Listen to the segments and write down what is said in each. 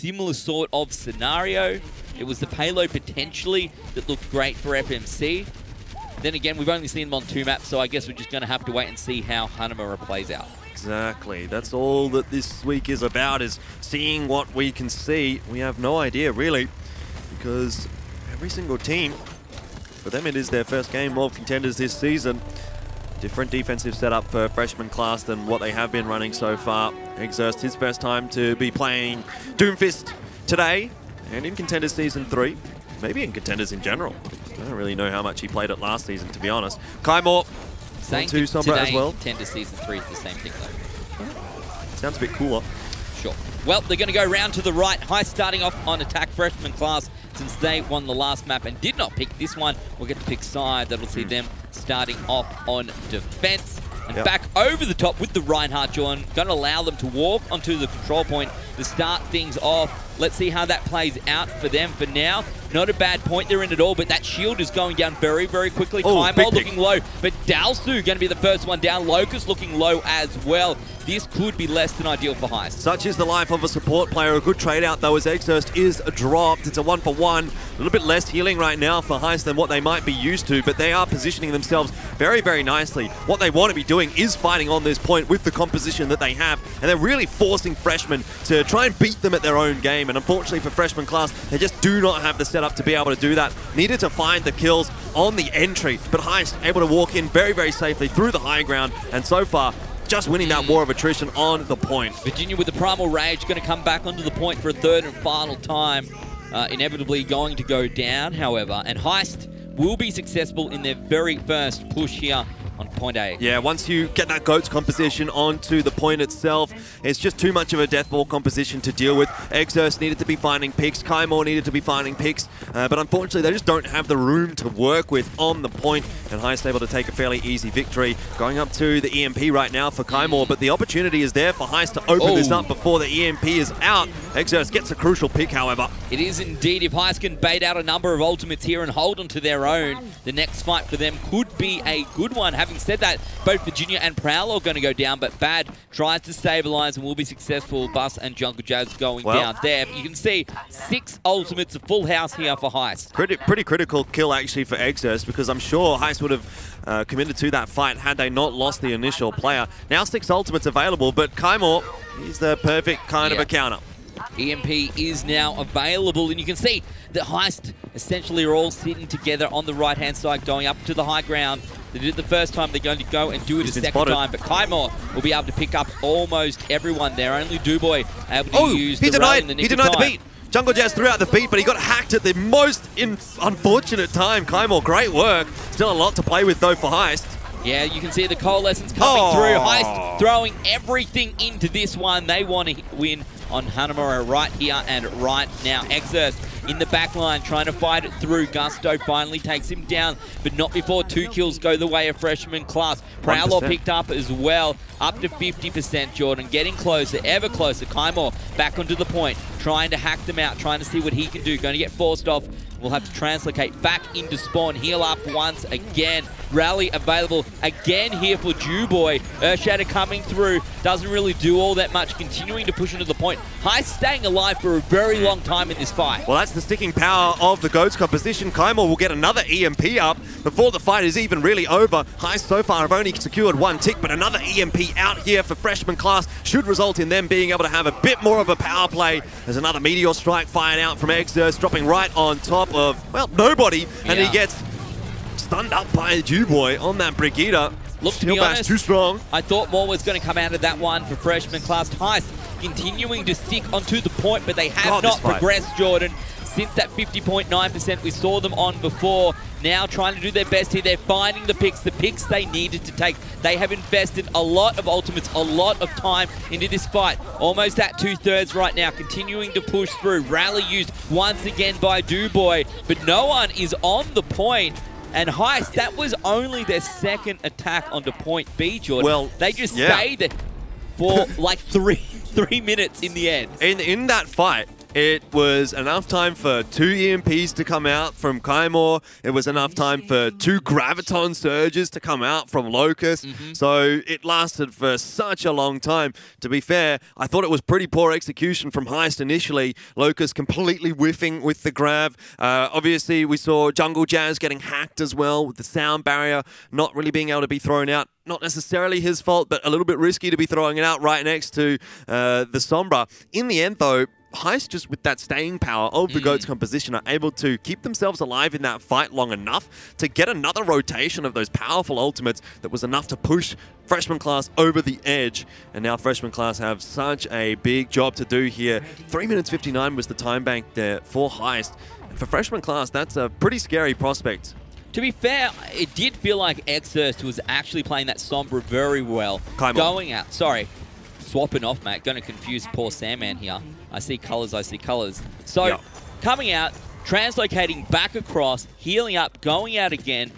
similar sort of scenario. It was the payload potentially that looked great for FMC. Then again, we've only seen them on two maps, so I guess we're just going to have to wait and see how Hanamura plays out. Exactly. That's all that this week is about, is seeing what we can see. We have no idea, really, because every single team, for them it is their first game of contenders this season. Different defensive setup for freshman class than what they have been running so far. Exerst his first time to be playing Doomfist today and in Contenders Season 3. Maybe in Contenders in general. I don't really know how much he played it last season, to be honest. Kaimor Saying to to Sombra as well. Tender Season 3 is the same thing, though. Sounds a bit cooler. Sure. Well, they're going to go round to the right. High starting off on attack freshman class since they won the last map and did not pick this one. We'll get to pick side. That'll see hmm. them starting off on defense. And Yep. back over the top with the Reinhardt John. Going to allow them to walk onto the control point to start things off. Let's see how that plays out for them for now. Not a bad point they're in at all, but that shield is going down very, very quickly. Oh, Kaimo looking low, but Dalsu going to be the first one down. Locust looking low as well. This could be less than ideal for Heist. Such is the life of a support player. A good trade out though as Exhurst is dropped. It's a one for one. A little bit less healing right now for Heist than what they might be used to, but they are positioning themselves very, very nicely. What they want to be doing is fighting on this point with the composition that they have, and they're really forcing freshmen to try and beat them at their own game. And unfortunately for freshman class, they just do not have the setup to be able to do that. Needed to find the kills on the entry, but Heist able to walk in very, very safely through the high ground, and so far, just winning that war of attrition on the point. Virginia with the Primal Rage going to come back onto the point for a third and final time. Uh, inevitably going to go down, however. And Heist will be successful in their very first push here on point A. Yeah, once you get that GOATS composition onto the point itself, it's just too much of a death ball composition to deal with. Exerst needed to be finding picks, Kaimor needed to be finding picks, uh, but unfortunately they just don't have the room to work with on the point, and Heist able to take a fairly easy victory. Going up to the EMP right now for Kaimor, but the opportunity is there for Heist to open this Oh. up before the EMP is out. Exerst gets a crucial pick, however. It is indeed. If Heist can bait out a number of ultimates here and hold on to their own, the next fight for them could be a good one. Having said that, both Virginia and Prowl are going to go down, but Bad tries to stabilize and will be successful. Bus and Jungle Jazz going Well- down there. You can see six ultimates, a full house here for Heist. Pretty, pretty critical kill actually for Exerst because I'm sure Heist would have uh, committed to that fight had they not lost the initial player. Now six ultimates available, but Kaimor, he's the perfect kind Yeah. of a counter. EMP is now available, and you can see the Heist essentially are all sitting together on the right-hand side, going up to the high ground. They did it the first time, they're going to go and do it He's a second spotted. time, but Kaimor will be able to pick up almost everyone there. Only Duboy able to Oh, use he the denied, the he denied the beat. Jungle Jazz threw out the beat, but he got hacked at the most in unfortunate time. Kaimor, great work. Still a lot to play with though for Heist. Yeah, you can see the coalescence coming Oh. through. Heist throwing everything into this one. They want to win on Hanamura right here and right now. Exerst in the back line trying to fight it through. Gusto finally takes him down, but not before two kills go the way of freshman class. Prowler 1%. picked up as well, up to 50%, Jordan. Getting closer, ever closer. Kaimor back onto the point, trying to hack them out, trying to see what he can do. Going to get forced off. We'll have to translocate back into spawn, heal up once again. Rally available again here for Dewboy. Earthshatter coming through, doesn't really do all that much, continuing to push into the point. High staying alive for a very mm. long time in this fight. Well, that's the sticking power of the GOATS composition. Kaimor will get another EMP up before the fight is even really over. Heist so far have only secured one tick, but another EMP out here for freshman class should result in them being able to have a bit more of a power play. There's another Meteor Strike firing out from Exerst, dropping right on top of, well, nobody, and Yeah. he gets stunned up by Dewboy on that Brigitte. Look, to be honest, too strong. I thought more was going to come out of that one for freshman class. Heist continuing to stick onto the point, but they have not progressed, Jordan. Since that 50.9% we saw them on before, now trying to do their best here. They're finding the picks, the picks they needed to take. They have invested a lot of ultimates, a lot of time into this fight. Almost at two-thirds right now, continuing to push through. Rally used once again by Duboy, but no one is on the point. And Heist, that was only their second attack onto point B, Jordan. Well, they just yeah. stayed there for like three three minutes in the end. In in that fight, It was enough time for two EMPs to come out from Kaimor. It was enough time for two Graviton Surges to come out from Locust. Mm-hmm. So it lasted for such a long time. To be fair, I thought it was pretty poor execution from Heist initially. Locust completely whiffing with the grab. Uh, obviously, we saw Jungle Jazz getting hacked as well with the sound barrier, not really being able to be thrown out not necessarily his fault, but a little bit risky to be throwing it out right next to uh, the Sombra. In the end, though, Heist just with that staying power of the Mm. GOAT's composition are able to keep themselves alive in that fight long enough to get another rotation of those powerful ultimates that was enough to push freshman class over the edge. And now freshman class have such a big job to do here. 3 minutes 59 was the time bank there for Heist. And for freshman class, that's a pretty scary prospect. To be fair, it did feel like Exurst was actually playing that Sombra very well. Kaimon. Going out. Sorry. Swapping off, mate. Going to confuse poor Sandman here. I see colours, I see colours. So, Yeah. coming out, translocating back across, healing up, going out again,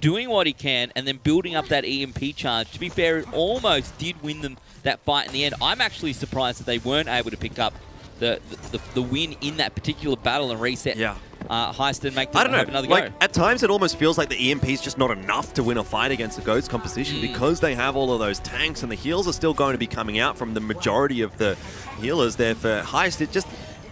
doing what he can, and then building up that EMP charge. To be fair, it almost did win them that fight in the end. I'm actually surprised that they weren't able to pick up the, the, the win in that particular battle and reset Yeah. Uh, Heist and make them I don't know. another Like go. at times, it almost feels like the EMP is just not enough to win a fight against the Goats composition Mm. because they have all of those tanks and the heals are still going to be coming out from the majority of the healers there for Heist. It just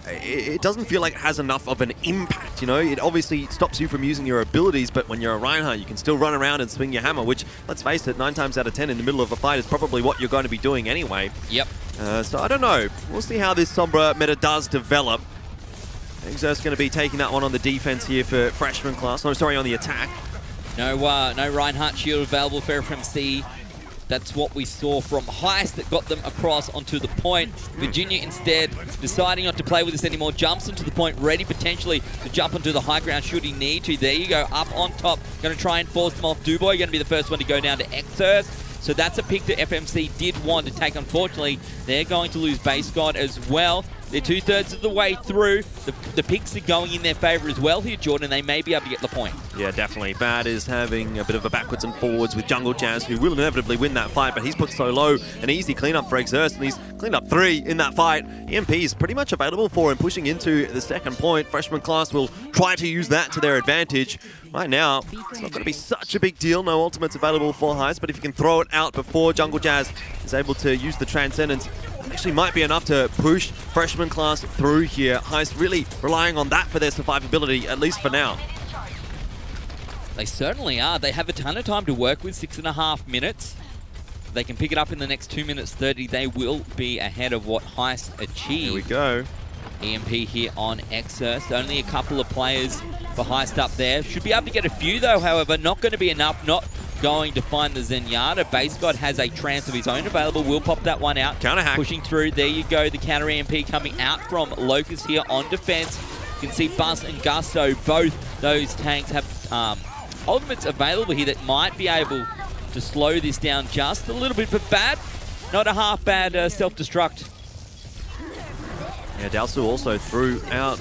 it it doesn't feel like it has enough of an impact, you know? It obviously stops you from using your abilities, but when you're a Reinhardt, you can still run around and swing your hammer, which, let's face it, nine times out of ten in the middle of a fight is probably what you're going to be doing anyway. Yep. Uh, so I don't know. We'll see how this Sombra meta does develop. Exert's going to be taking that one on the defense here for freshman class. No, sorry, on the attack. No, uh, no Reinhardt shield available for FMC. That's what we saw from Heist that got them across onto the point. Virginia instead deciding not to play with this anymore, jumps onto the point, ready potentially to jump onto the high ground should he need to. There you go, up on top. Going to try and force them off. Duboy going to be the first one to go down to Exurst. So that's a pick that FMC did want to take. Unfortunately, they're going to lose base guard as well. They're two-thirds of the way through. The, the picks are going in their favor as well here, Jordan. They may be able to get the point. Yeah, definitely. Bad is having a bit of a backwards and forwards with Jungle Jazz, who will inevitably win that fight, but he's put so low. An easy cleanup for Exerst, and he's cleaned up three in that fight. EMP is pretty much available for him, pushing into the second point. Freshman class will try to use that to their advantage. Right now, it's not going to be such a big deal. No ultimates available for Heist, but if you can throw it out before Jungle Jazz is able to use the Transcendence, actually might be enough to push freshman class through here. Heist really relying on that for their survivability, at least for now. They certainly are. They have a ton of time to work with, six and a half minutes. They can pick it up in the next two minutes 30. They will be ahead of what Heist achieved. Here we go. EMP here on Exurst. Only a couple of players for Heist up there. Should be able to get a few though, however. Not going to be enough. Not going to find the Zenyatta. Base God has a trance of his own available. We'll pop that one out. Counter hack. Pushing through. There you go. The counter EMP coming out from Locust here on defense. You can see Buzz and Gusto. Both those tanks have um, ultimates available here that might be able to slow this down just a little bit. But bad. Not a half bad uh, self-destruct. Yeah, Dalsu also threw out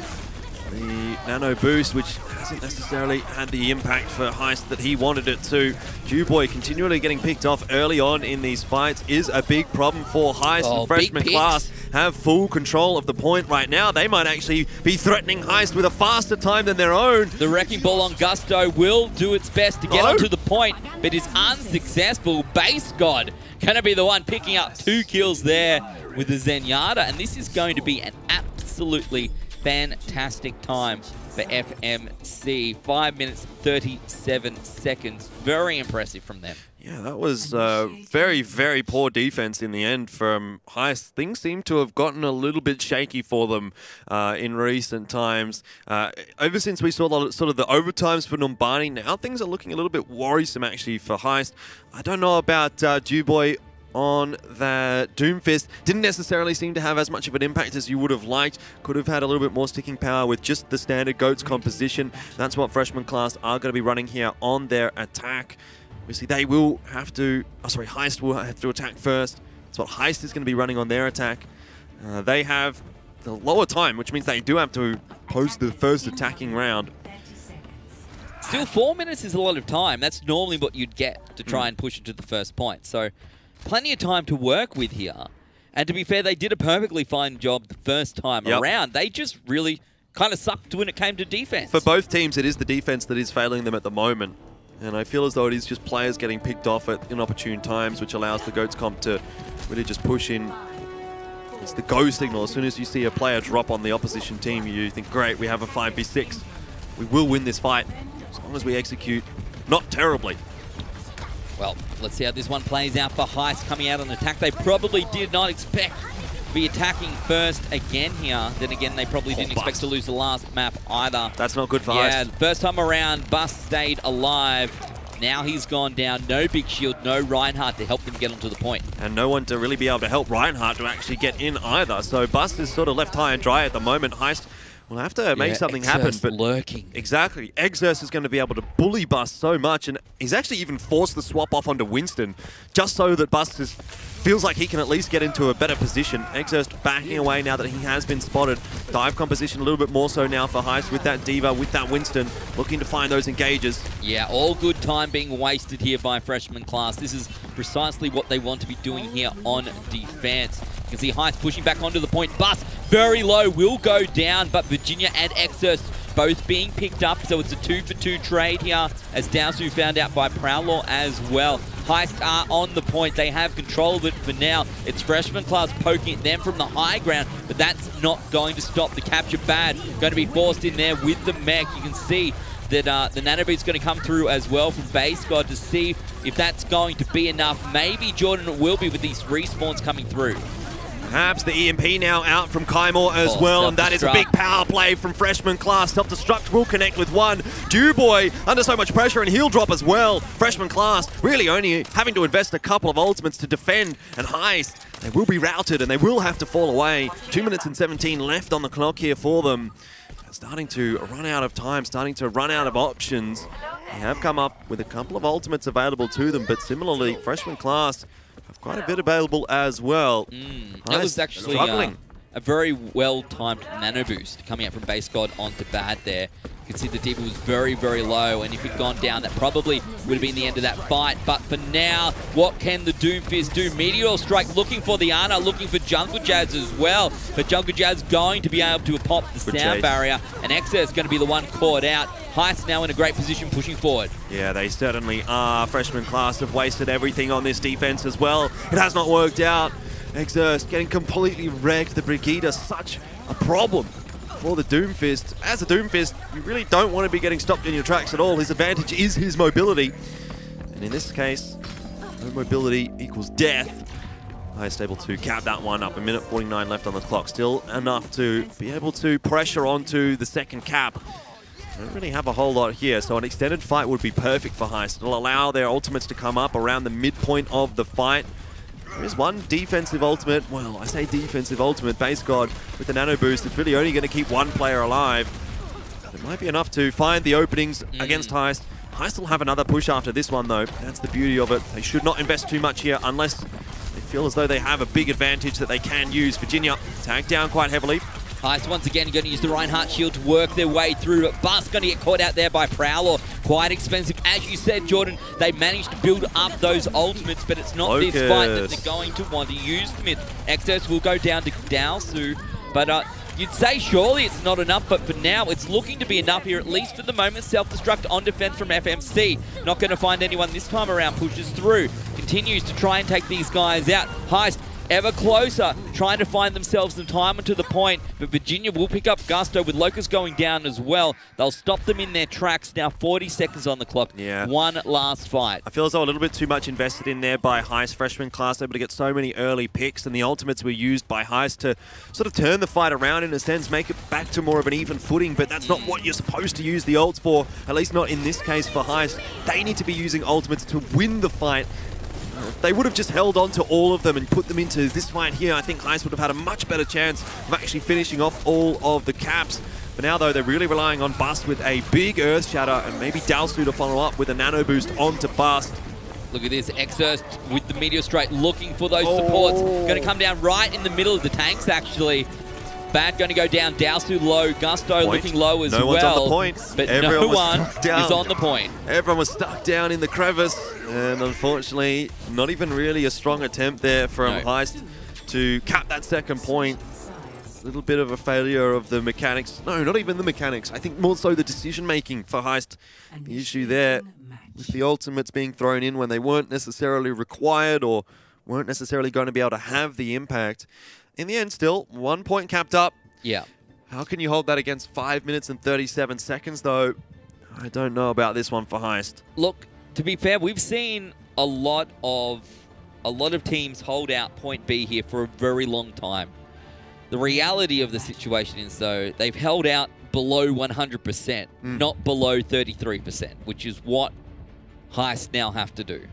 the nano boost, which hasn't necessarily had the impact for Heist that he wanted it to. Dewboy continually getting picked off early on in these fights is a big problem for Heist Oh, and freshman class have full control of the point right now. They might actually be threatening Heist with a faster time than their own. The Wrecking Ball on Gusto will do its best to get Oh. onto the point, but is unsuccessful. Base God going to be the one picking up two kills there with the Zenyatta, and this is going to be an absolutely fantastic time for FMC. 5 minutes 37 seconds. Very impressive from them. Yeah, that was uh, very, very poor defense in the end from Heist. Things seem to have gotten a little bit shaky for them uh, in recent times. Uh, ever since we saw the, sort of the overtimes for Numbani, now things are looking a little bit worrisome actually for Heist. I don't know about uh, Dewboy on that Doomfist. Didn't necessarily seem to have as much of an impact as you would have liked. Could have had a little bit more sticking power with just the standard Goats composition. That's what freshman class are going to be running here on their attack. Obviously, they will have to. Oh, sorry, Heist will have to attack first. That's what Heist is going to be running on their attack. Uh, they have the lower time, which means they do have to post the first attacking round. Still, four minutes is a lot of time. That's normally what you'd get to try and push it to the first point. So, plenty of time to work with here. And to be fair, they did a perfectly fine job the first time Yep. around. They just really kind of sucked when it came to defense. For both teams, it is the defense that is failing them at the moment. And I feel as though it is just players getting picked off at inopportune times, which allows the Goats comp to really just push in. It's the go signal. As soon as you see a player drop on the opposition team, you think, great, we have a 5v6. We will win this fight as long as we execute not terribly. Well, let's see how this one plays out for Heist coming out on attack. They probably did not expect to be attacking first again here. Then again, they probably Oh, didn't expect to lose the last map either. That's not good for Heist. Yeah, first time around, Bust stayed alive. Now he's gone down. No big shield, no Reinhardt to help them get onto the point. and no one to really be able to help Reinhardt to actually get in either. So Bust is sort of left high and dry at the moment. Heist will have to make Yeah, something happen. But lurking. Exactly. Exerst is going to be able to bully Bust so much, and he's actually even forced the swap off onto Winston, just so that Bust is, feels like he can at least get into a better position. Exerst backing away now that he has been spotted. Dive composition a little bit more so now for Heist with that D.Va, with that Winston, looking to find those engages. Yeah, all good time being wasted here by freshman class. This is precisely what they want to be doing here on defense. You can see Heist pushing back onto the point. Bus very low, will go down, but Virginia and Exerst both being picked up, so it's a two for two trade here, as Dowsu found out by Prowler as well. Heist are on the point. They have control of it for now. It's freshman class poking at them from the high ground, but that's not going to stop the capture bad. Going to be forced in there with the mech. You can see that uh, the Nanobeat's going to come through as well from base god to see if that's going to be enough. Maybe Jordan will be with these respawns coming through. Perhaps the EMP now out from Kaimor as Oh, well, and that is a big power play from freshman class. Self-destruct will connect with one. Dewboy under so much pressure, and he'll drop as well. Freshman class really only having to invest a couple of ultimates to defend and heist. They will be routed, and they will have to fall away. Two minutes and 17 left on the clock here for them. Starting to run out of time, starting to run out of options. They have come up with a couple of ultimates available to them, but similarly, freshman class quite a bit available as well. That was actually uh, struggling. A very well-timed nano boost coming out from base god onto bad there. You can see the D.Va was very, very low, and if he'd gone down, that probably would have been the end of that fight. But for now, what can the Doomfist do? Meteor Strike looking for the Ana, looking for Jungle Jazz as well. But Jungle Jazz going to be able to pop the sound barrier, and Excess going to be the one caught out. Heist now in a great position pushing forward. Yeah, they certainly are. Freshman class have wasted everything on this defense as well. It has not worked out. Exerst getting completely wrecked. The Brigitte, such a problem for the Doomfist. As a Doomfist, you really don't want to be getting stopped in your tracks at all. His advantage is his mobility. And in this case, no mobility equals death. Heist able to cap that one up. A minute 49 left on the clock. Still enough to be able to pressure onto the second cap. Don't really have a whole lot here, so an extended fight would be perfect for Heist. It'll allow their ultimates to come up around the midpoint of the fight. There is one defensive ultimate, well, I say defensive ultimate, base god with the nano boost. It's really only going to keep one player alive. It might be enough to find the openings mm. against Heist. Heist will have another push after this one, though. That's the beauty of it. They should not invest too much here unless they feel as though they have a big advantage that they can use. Virginia tagged down quite heavily. Heist once again going to use the Reinhardt shield to work their way through, but Bus going to get caught out there by Prowler. Quite expensive. As you said, Jordan, they managed to build up those ultimates, but it's not this fight that they're going to want to use them in. Exos will go down to Dalsu, but uh, you'd say surely it's not enough, but for now it's looking to be enough here, at least for the moment. Self-destruct on defense from FMC. Not going to find anyone this time around, pushes through, continues to try and take these guys out. Heist ever closer, trying to find themselves some time to the point. But Virginia will pick up Gusto with Locust going down as well. They'll stop them in their tracks. Now 40 seconds on the clock. Yeah. One last fight. I feel as though a little bit too much invested in there by Heist freshman class, able to get so many early picks, and the ultimates were used by Heist to sort of turn the fight around in a sense, make it back to more of an even footing, but that's not what you're supposed to use the ults for, at least not in this case for Heist. They need to be using ultimates to win the fight. If They would have just held on to all of them and put them into this fight here. I think Heist would have had a much better chance of actually finishing off all of the caps. But now, though, they're really relying on Bust with a big Earth Shatter and maybe Dalsu to follow up with a Nano Boost onto Bust. Look at this, Exerst with the Meteor Strike looking for those oh. supports. Oh. Going to come down right in the middle of the tanks, actually. Bad going to go down, Dowsu low, Gusto Point. looking low as No well. one's on the point. But Everyone no one is on the point. Everyone was stuck down in the crevice, and unfortunately, not even really a strong attempt there from No. Heist to cap that second point. A little bit of a failure of the mechanics. No, not even the mechanics. I think more so the decision making for Heist. The issue there with the ultimates being thrown in when they weren't necessarily required or weren't necessarily going to be able to have the impact. In the end, still, one point capped up. Yeah. How can you hold that against 5 minutes and 37 seconds, though? I don't know about this one for Heist. Look, to be fair, we've seen a lot of a lot of teams hold out point B here for a very long time. The reality of the situation is, though, they've held out below 100%, mm. not below 33%, which is what Heist now have to do.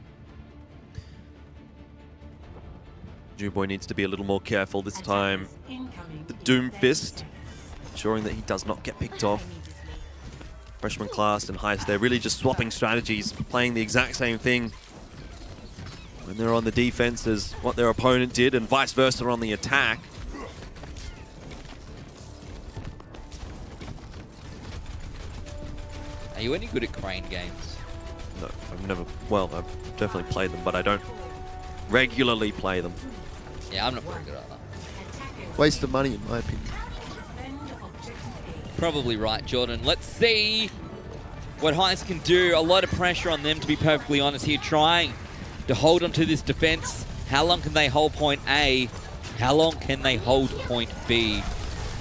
Boy needs to be a little more careful this time. The Doomfist, ensuring that he does not get picked off. Freshman class and Heist, they're really just swapping strategies, playing the exact same thing when they're on the defense as what their opponent did, and vice versa on the attack. Are you any good at crane games? No, I've never, well, I've definitely played them, but I don't regularly play them. Yeah, I'm not very good at that. Waste of money, in my opinion. Probably right, Jordan. Let's see what Heist can do. A lot of pressure on them, to be perfectly honest here, trying to hold on to this defense. How long can they hold point A? How long can they hold point B?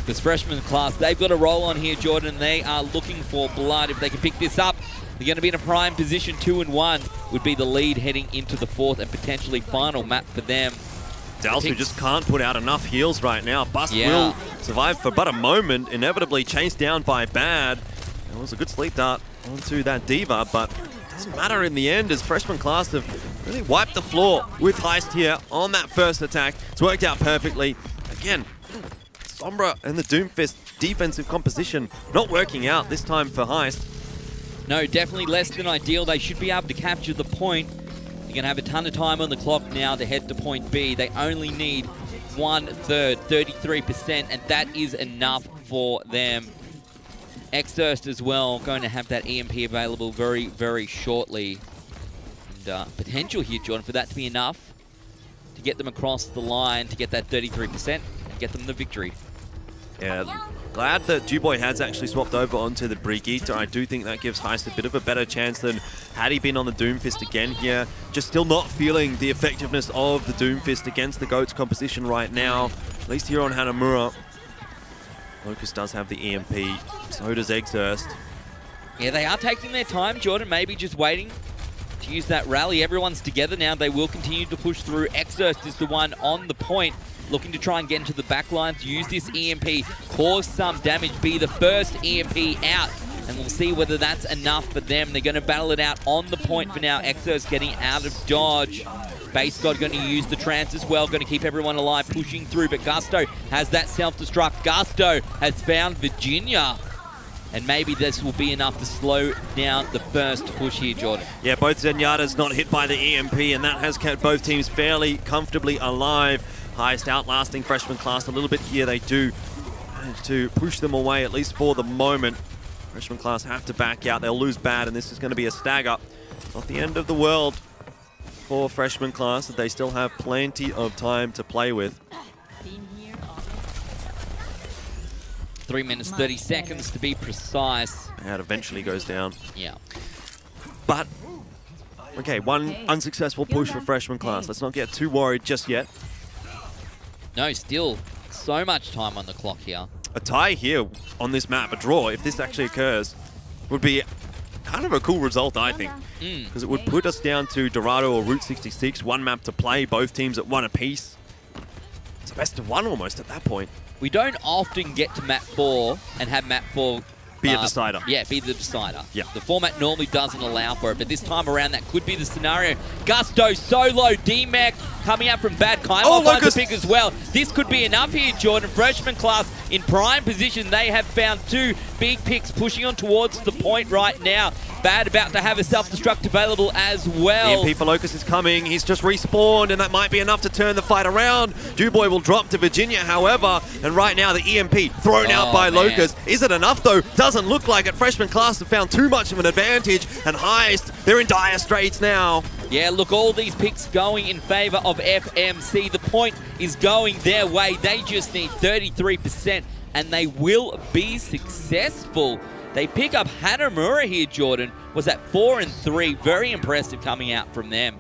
This freshman class, they've got a roll on here, Jordan. They are looking for blood. If they can pick this up, they're going to be in a prime position. Two and one would be the lead heading into the fourth and potentially final map for them. Dalsu who just can't put out enough heals right now. Bust yeah. will survive for but a moment, inevitably chased down by Bad. It was a good sleep dart onto that D.Va, but doesn't matter in the end as freshman class have really wiped the floor with Heist here on that first attack. It's worked out perfectly. Again, Sombra and the Doomfist defensive composition not working out this time for Heist. No, definitely less than ideal. They should be able to capture the point. They're going to have a ton of time on the clock now to head to point B. They only need one third, 33%, and that is enough for them. Exerst as well, going to have that EMP available very, very shortly. And uh, potential here, Jordan, for that to be enough to get them across the line to get that 33% and get them the victory. Yeah, glad that Duboy has actually swapped over onto the Brigitte. I do think that gives Heist a bit of a better chance than had he been on the Doomfist again here. Just still not feeling the effectiveness of the Doomfist against the GOAT's composition right now, at least here on Hanamura. Locust does have the EMP, so does Exerst. Yeah, they are taking their time, Jordan, maybe just waiting to use that rally. Everyone's together now. They will continue to push through. Exerst is the one on the point looking to try and get into the back lines, use this EMP, cause some damage, be the first EMP out. And we'll see whether that's enough for them. They're going to battle it out on the point for now. Exo's getting out of dodge. Base God going to use the trance as well, going to keep everyone alive, pushing through. But Gusto has that self-destruct. Gusto has found Virginia. And maybe this will be enough to slow down the first push here, Jordan. Yeah, both Zenyatta's not hit by the EMP, and that has kept both teams fairly comfortably alive. Heist outlasting freshman class a little bit here. They do manage to push them away, at least for the moment. Freshman class have to back out. They'll lose bad, and this is going to be a stagger. Not the end of the world for freshman class. That they still have plenty of time to play with. Three minutes, 30 seconds to be precise. And eventually goes down. Yeah. But, okay, one unsuccessful push for freshman class. Let's not get too worried just yet. No, still so much time on the clock here. A tie here on this map, a draw, if this actually occurs, would be kind of a cool result, I think. Because mm. it would put us down to Dorado or Route 66, one map to play, both teams at one apiece. It's a best of one almost at that point. We don't often get to map four and have map four be a uh, decider. Yeah, be the decider. Yeah. The format normally doesn't allow for it, but this time around that could be the scenario. Gusto solo, D-Mac coming out from bad. Kaimon oh, finds a pick as well. This could be enough here, Jordan. Freshman class in prime position. They have found two big picks pushing on towards the point right now. Bad about to have a self-destruct available as well. The EMP for Locust is coming. He's just respawned, and that might be enough to turn the fight around. Duboy will drop to Virginia, however, and right now the EMP thrown oh, out by man. Locust. Is it enough, though? Doesn't look like it. Freshman class have found too much of an advantage, and Heist, they're in dire straits now. Yeah, look, all these picks going in favor of FMC. The point is going their way. They just need 33%, and they will be successful. They pick up Hanamura here, Jordan. Was at 4 and 3. Very impressive coming out from them.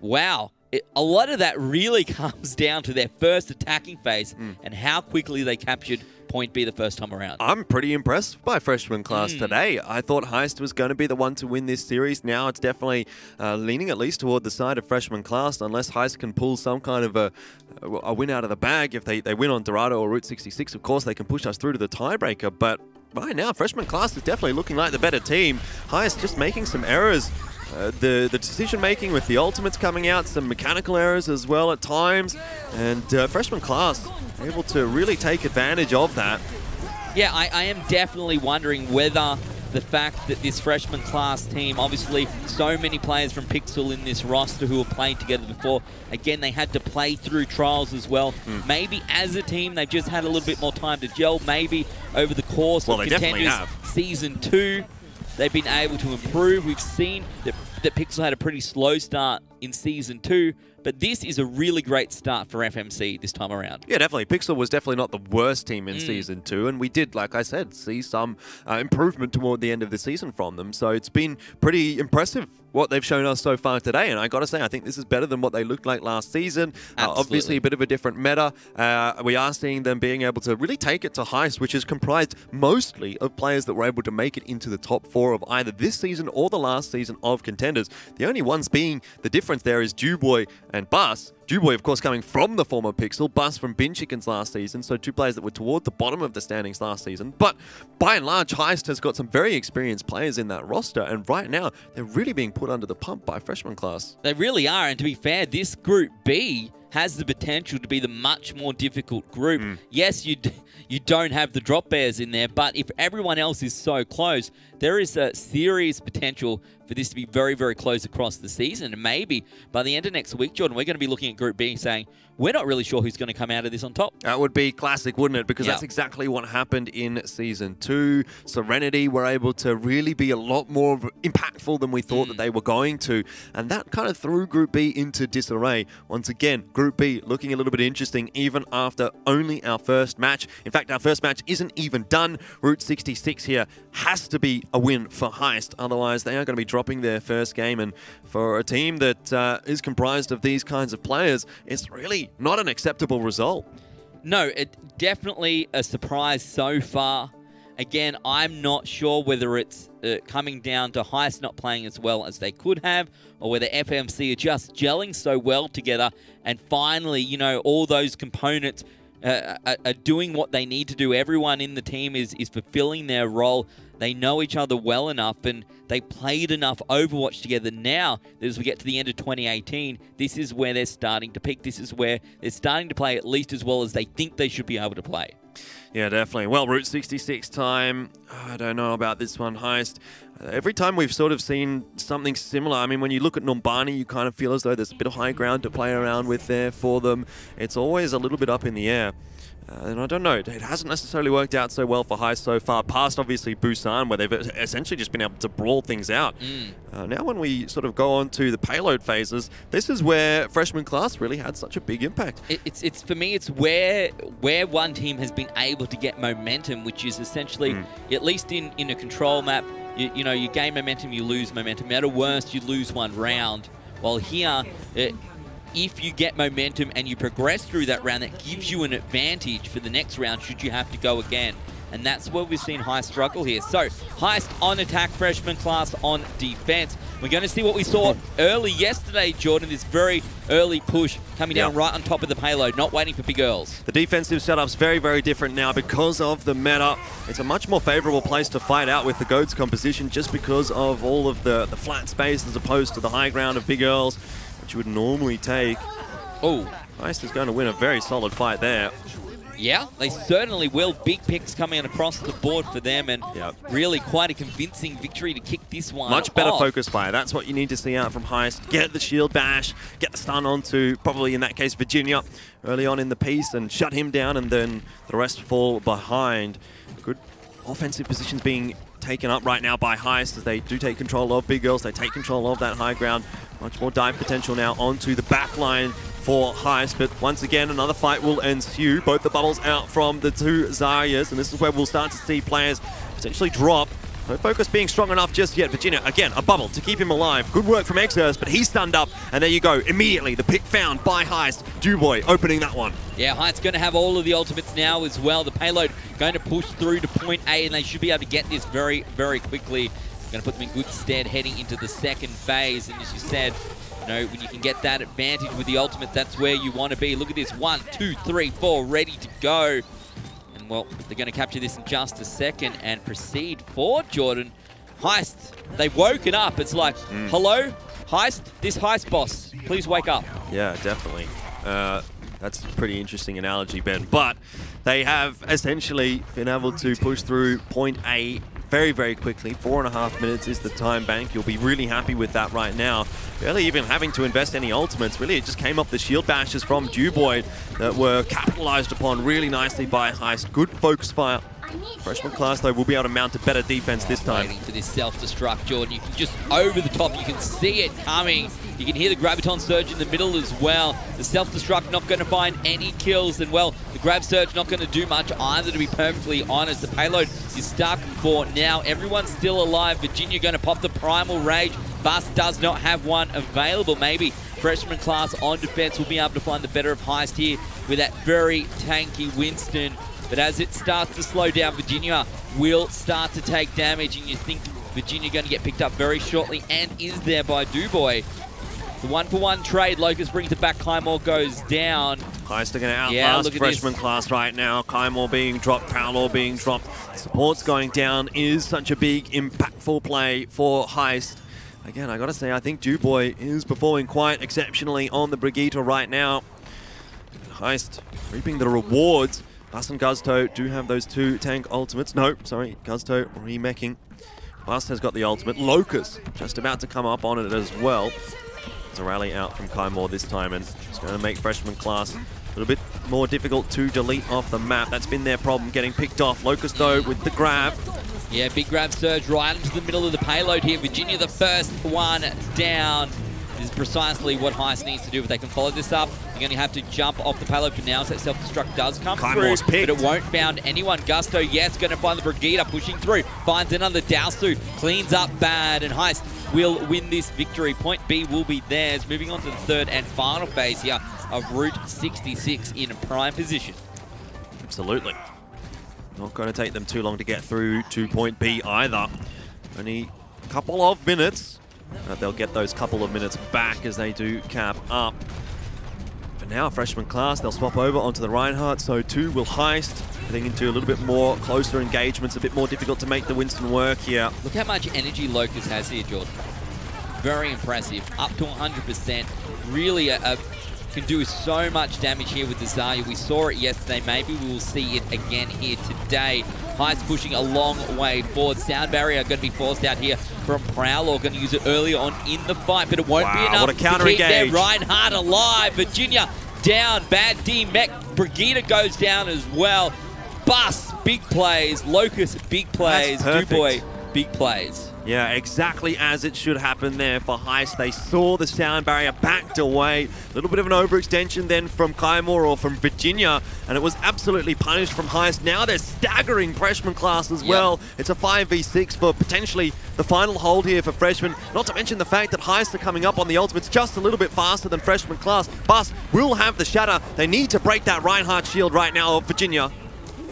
Wow. It, a lot of that really comes down to their first attacking phase mm. and how quickly they captured point B the first time around. I'm pretty impressed by freshman class mm. today. I thought Heist was going to be the one to win this series. Now it's definitely uh, leaning at least toward the side of freshman class, unless Heist can pull some kind of a, a win out of the bag. If they, they win on Dorado or Route 66, of course, they can push us through to the tiebreaker. But right now, freshman class is definitely looking like the better team. Heist just making some errors uh, the, the decision making with the ultimates coming out, some mechanical errors as well at times, and uh, freshman class able to really take advantage of that. Yeah, I, I am definitely wondering whether the fact that this freshman class team, obviously so many players from Pixel in this roster who have played together before, again, they had to play through trials as well. Mm. Maybe as a team, they've just had a little bit more time to gel. Maybe over the course well, of Contenders Season 2, they've been able to improve. We've seen that, that Pixel had a pretty slow start in Season 2, but this is a really great start for FMC this time around. Yeah, definitely. Pixel was definitely not the worst team in mm. Season 2, and we did, like I said, see some uh, improvement toward the end of the season from them. So it's been pretty impressive what they've shown us so far today. And I got to say, I think this is better than what they looked like last season. Uh, obviously, a bit of a different meta. Uh, we are seeing them being able to really take it to Heist, which is comprised mostly of players that were able to make it into the top four of either this season or the last season of contenders. The only ones being the difference there is Dewboy and Bus. Dewboy, of course, coming from the former Pixel, Bus from Bin Chickens last season, so two players that were toward the bottom of the standings last season. But by and large, Heist has got some very experienced players in that roster, and right now, they're really being put under the pump by freshman class. They really are, and to be fair, this Group B has the potential to be the much more difficult group. Mm. Yes, you you don't have the drop bears in there, but if everyone else is so close, there is a serious potential for this to be very, very close across the season. And maybe by the end of next week, Jordan, we're going to be looking at Group B saying, we're not really sure who's going to come out of this on top. That would be classic, wouldn't it? Because that's exactly what happened in Season 2. Serenity were able to really be a lot more impactful than we thought mm. that they were going to. And that kind of threw Group B into disarray. Once again, Group B looking a little bit interesting even after only our first match. In fact, our first match isn't even done. Route 66 here has to be a win for Heist. Otherwise, they are going to be dropping their first game. And for a team that uh, is comprised of these kinds of players, it's really not an acceptable result. No, it definitely a surprise so far. Again, I'm not sure whether it's uh, coming down to Heist not playing as well as they could have, or whether FMC are just gelling so well together, and finally, you know, all those components uh, are, are, doing what they need to do. Everyone in the team is, is fulfilling their role. They know each other well enough and they played enough Overwatch together. Now, as we get to the end of 2018, this is where they're starting to peak. This is where they're starting to play at least as well as they think they should be able to play. Yeah, definitely. Well, Route 66 time. I don't know about this one, Heist. Every time we've sort of seen something similar, I mean, when you look at Numbani, you kind of feel as though there's a bit of high ground to play around with there for them. It's always a little bit up in the air. Uh, and I don't know, it hasn't necessarily worked out so well for High so far, past obviously Busan, where they've essentially just been able to brawl things out. Mm. Uh, now when we sort of go on to the payload phases, this is where freshman class really had such a big impact. It, it's, it's For me, it's where where one team has been able to get momentum, which is essentially, mm. at least in, in a control map, you, you know, you gain momentum, you lose momentum. At a worst, you lose one round. While here, it, if you get momentum and you progress through that round, that gives you an advantage for the next round should you have to go again. And that's where we've seen Heist struggle here. So, Heist on attack, freshman class on defense. We're going to see what we saw early yesterday, Jordan, this very early push coming down right on top of the payload, not waiting for Big Earl's. The defensive setup's very, very different now because of the meta. It's a much more favorable place to fight out with the Goats composition just because of all of the, the flat space as opposed to the high ground of Big Earl's which you would normally take. Oh. Heist is going to win a very solid fight there. Yeah, they certainly will. Big picks coming across the board for them and yep. really quite a convincing victory to kick this one Much better off. focus fire. That's what you need to see out from Heist. Get the shield bash, get the stun onto, probably in that case, Virginia early on in the piece and shut him down and then the rest fall behind. Good offensive positions being taken up right now by Heist as they do take control of Big Earl's. They take control of that high ground. Much more dive potential now onto the back line for Heist. But once again, another fight will ensue. Both the bubbles out from the two Zaryas. And this is where we'll start to see players potentially drop no focus being strong enough just yet. Virginia, again, a bubble to keep him alive. Good work from Exurst, but he's stunned up. And there you go. Immediately, the pick found by Heist. Duboy opening that one. Yeah, Heist's going to have all of the ultimates now as well. The payload going to push through to point A, and they should be able to get this very, very quickly. Going to put them in good stead heading into the second phase. And as you said, you know, when you can get that advantage with the ultimate, that's where you want to be. Look at this. One, two, three, four, ready to go. Well, they're going to capture this in just a second and proceed for Jordan. Heist, they've woken up. It's like, mm. hello, Heist, this Heist boss, please wake up. Yeah, definitely. Uh, that's a pretty interesting analogy, Ben. But they have essentially been able to push through point A very, very quickly. Four and a half minutes is the time bank. You'll be really happy with that right now. Barely even having to invest any ultimates. Really, it just came off the shield bashes from Duboy that were capitalized upon really nicely by Heist. Good focus fire Freshman class, though, will be able to mount a better defense this time. Waiting for this self-destruct, Jordan. You can just over the top, you can see it coming. You can hear the Graviton Surge in the middle as well. The self-destruct not going to find any kills, and well, the Grav Surge not going to do much either, to be perfectly honest. The payload is stuck for now. Everyone's still alive. Virginia going to pop the Primal Rage. Bus does not have one available. Maybe freshman class on defense will be able to find the better of Heist here with that very tanky Winston but as it starts to slow down, Virginia will start to take damage, and you think Virginia going to get picked up very shortly, and is there by Duboy. The one-for-one -one trade, Locust brings it back, Kymore goes down. Heist are going to outlast yeah, freshman this. class right now. Kymore being dropped, Prowler being dropped. Support's going down is such a big, impactful play for Heist. Again, I got to say, I think Duboy is performing quite exceptionally on the Brigitte right now. Heist reaping the rewards Bust and Gusto do have those two tank ultimates. No, sorry, Gusto remaking. Bust has got the ultimate. Locust just about to come up on it as well. There's a rally out from Kymore this time, and it's going to make freshman class a little bit more difficult to delete off the map. That's been their problem, getting picked off. Locust, though, with the grab. Yeah, big grab surge right into the middle of the payload here. Virginia the first one down. This is precisely what Heist needs to do. If they can follow this up, you're going to have to jump off the payload for now as that self-destruct does come through. Picked. But it won't found anyone. Gusto, yes, going to find the Brigitte pushing through. Finds another Dowsu. Cleans up bad. And Heist will win this victory. Point B will be theirs. Moving on to the third and final phase here of Route 66 in a prime position. Absolutely. Not going to take them too long to get through to point B either. Only a couple of minutes uh, they'll get those couple of minutes back as they do cap up. For now, freshman class, they'll swap over onto the Reinhardt, so two will heist, heading into a little bit more closer engagements, a bit more difficult to make the Winston work here. Look how much energy Locust has here, Jordan. Very impressive, up to 100%. Really a, a can do so much damage here with the Zarya. We saw it yesterday. Maybe we will see it again here today. Heist pushing a long way forward. Sound barrier going to be forced out here from Prowler. Going to use it earlier on in the fight, but it won't wow, be enough what a counter to keep engage. their Reinhardt alive. Virginia down. Bad D Mech. Brigitte goes down as well. Bus, big plays. Locust, big plays. Duboy, big plays. Yeah, exactly as it should happen there for Heist. They saw the sound barrier, backed away. A little bit of an overextension then from Kymore or from Virginia, and it was absolutely punished from Heist. Now they're staggering freshman class as yep. well. It's a 5v6 for potentially the final hold here for freshmen. Not to mention the fact that Heist are coming up on the ultimates just a little bit faster than freshman class. Bus will have the shatter. They need to break that Reinhardt shield right now of Virginia.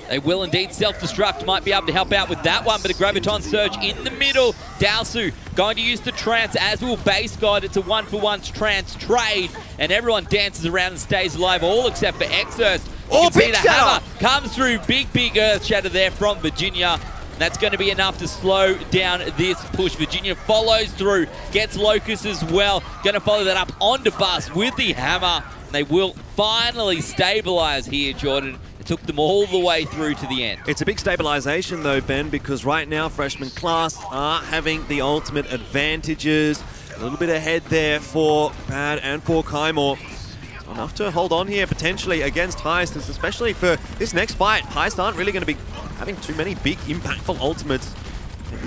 They will indeed self-destruct. Might be able to help out with that one, but a Graviton Surge in the middle. Dowsu going to use the trance, as will Base God. It's a one-for-one trance trade, and everyone dances around and stays alive, all except for Exurst. Oh, big the hammer comes through. Big, big Earth Shatter there from Virginia. That's going to be enough to slow down this push. Virginia follows through, gets Locust as well. Going to follow that up onto Bus with the hammer. They will finally stabilize here, Jordan took them all the way through to the end. It's a big stabilization though, Ben, because right now freshman class are having the ultimate advantages. A little bit ahead there for Bad and for Kymore. Enough to hold on here potentially against Heist, especially for this next fight. Heist aren't really going to be having too many big impactful ultimates.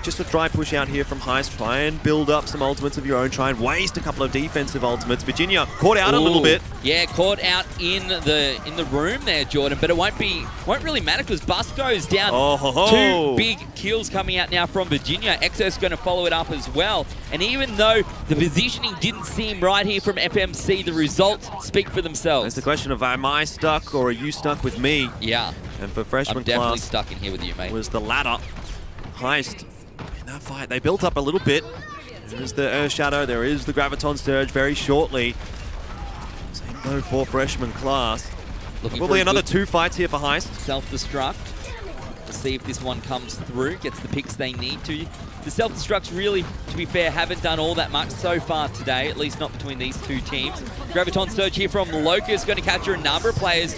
Just a dry push out here from Heist. Try and build up some ultimates of your own. Try and waste a couple of defensive ultimates. Virginia caught out Ooh. a little bit. Yeah, caught out in the in the room there, Jordan. But it won't be won't really matter because Bus goes down. Oh, ho, ho. Two big kills coming out now from Virginia. Exos going to follow it up as well. And even though the positioning didn't seem right here from FMC, the results speak for themselves. It's the question of am I stuck or are you stuck with me? yeah, And for freshman I'm definitely class stuck in here with you, mate. was the ladder Heist in that fight. They built up a little bit. There's the Earth Shatter. There is the Graviton Surge very shortly. Same though for freshman class. Looking Probably another two fights here for Heist. self-destruct. Let's see if this one comes through, gets the picks they need to. The self-destructs really, to be fair, haven't done all that much so far today, at least not between these two teams. Graviton Surge here from Locust, going to capture a number of players,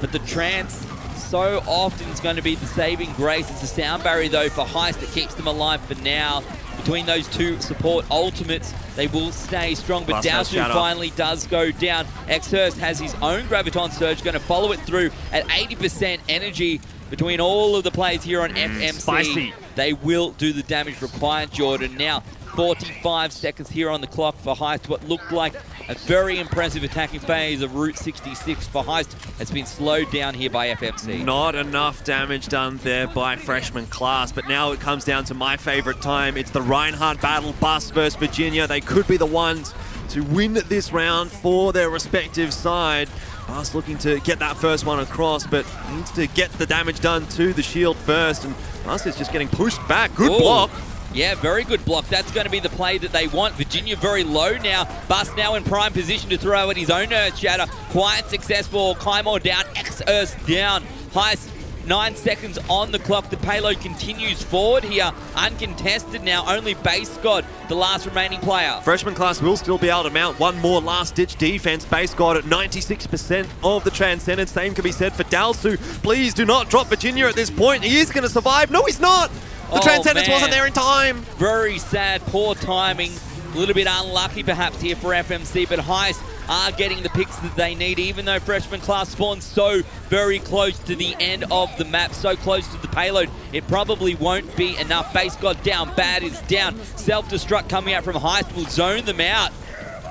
but the Trance so often is going to be the saving grace. It's a sound barrier, though, for Heist that keeps them alive for now. Between those two support ultimates, they will stay strong, but Dowsu finally does go down. Xhurst has his own Graviton Surge, going to follow it through at 80% energy between all of the players here on mm, FMC. spicy. They will do the damage required, Jordan. Now, 45 seconds here on the clock for Heist. What looked like a very impressive attacking phase of Route 66 for Heist has been slowed down here by FMC. Not enough damage done there by freshman class, but now it comes down to my favorite time. It's the Reinhardt battle, Bus versus Virginia. They could be the ones to win this round for their respective side. Bus looking to get that first one across, but needs to get the damage done to the shield first, and Bus is just getting pushed back. Good Ooh. block. Yeah, very good block. That's going to be the play that they want. Virginia very low now. Bus now in prime position to throw at his own Earth Shatter. Quite successful. Kaimor down. X-Earth down. Heist Nine seconds on the clock. The payload continues forward here. Uncontested now. Only Base God, the last remaining player. Freshman class will still be able to mount one more last-ditch defense. Base God at 96% of the Transcendence. Same can be said for Dalsu. Please do not drop Virginia at this point. He is going to survive. No, he's not. The Oh, Transcendence man. wasn't there in time. Very sad, poor timing. A little bit unlucky perhaps here for FMC, but Heist are getting the picks that they need, even though freshman class spawns so very close to the end of the map, so close to the payload, it probably won't be enough. Base God down, Bad is down. Self-destruct coming out from Heist will zone them out.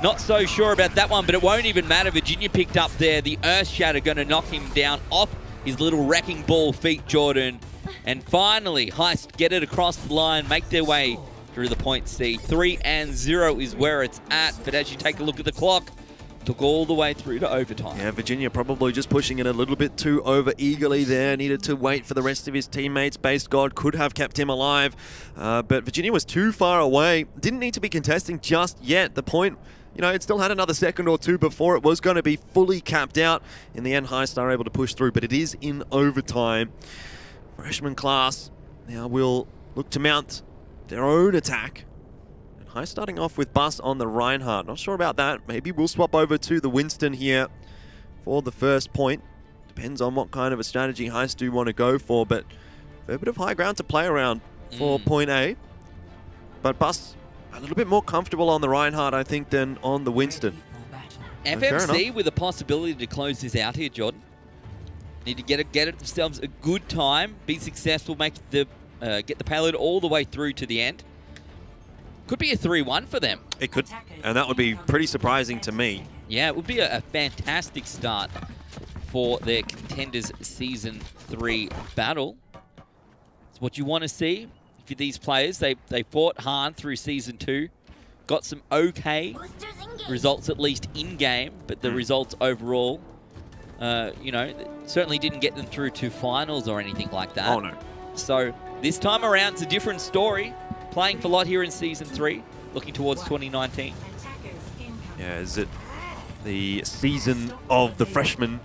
Not so sure about that one, but it won't even matter. Virginia picked up there. The Earth Shatter going to knock him down off his little wrecking ball feet, Jordan. And finally, Heist get it across the line, make their way through the point C. Three and zero is where it's at. But as you take a look at the clock, took all the way through to overtime. Yeah, Virginia probably just pushing it a little bit too over eagerly there. Needed to wait for the rest of his teammates. Base God could have kept him alive, uh, but Virginia was too far away. Didn't need to be contesting just yet. The point, you know, it still had another second or two before it was going to be fully capped out. In the end, Heist are able to push through, but it is in overtime. Freshman class now will look to mount their own attack. And High starting off with Bus on the Reinhardt. Not sure about that. Maybe we'll swap over to the Winston here for the first point. Depends on what kind of a strategy Heist do want to go for, but a bit of high ground to play around for Mm. point A. But Bus a little bit more comfortable on the Reinhardt, I think, than on the Winston. FMC with the possibility to close this out here, Jordan. Need to get it, get it themselves a good time, be successful, make the uh, get the payload all the way through to the end. Could be a 3-1 for them. It could, and that would be pretty surprising to me. Yeah, it would be a, a fantastic start for their contenders season three battle. It's what you want to see for these players. They they fought hard through season two, got some okay results at least in game, but the Mm. results overall, uh, you know, certainly didn't get them through to finals or anything like that. Oh no. So this time around, it's a different story. Playing for a lot here in season three, looking towards 2019. Yeah, is it the season of the freshmen?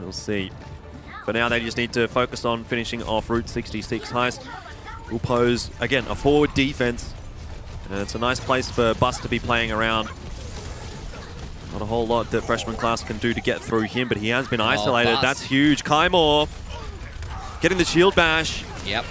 We'll see. For now, they just need to focus on finishing off Route 66. Heist will pose, again, a forward defense. And it's a nice place for Bus to be playing around. Not a whole lot that freshman class can do to get through him, but he has been oh, isolated. Bus. That's huge. Kaimor getting the shield bash. Yep.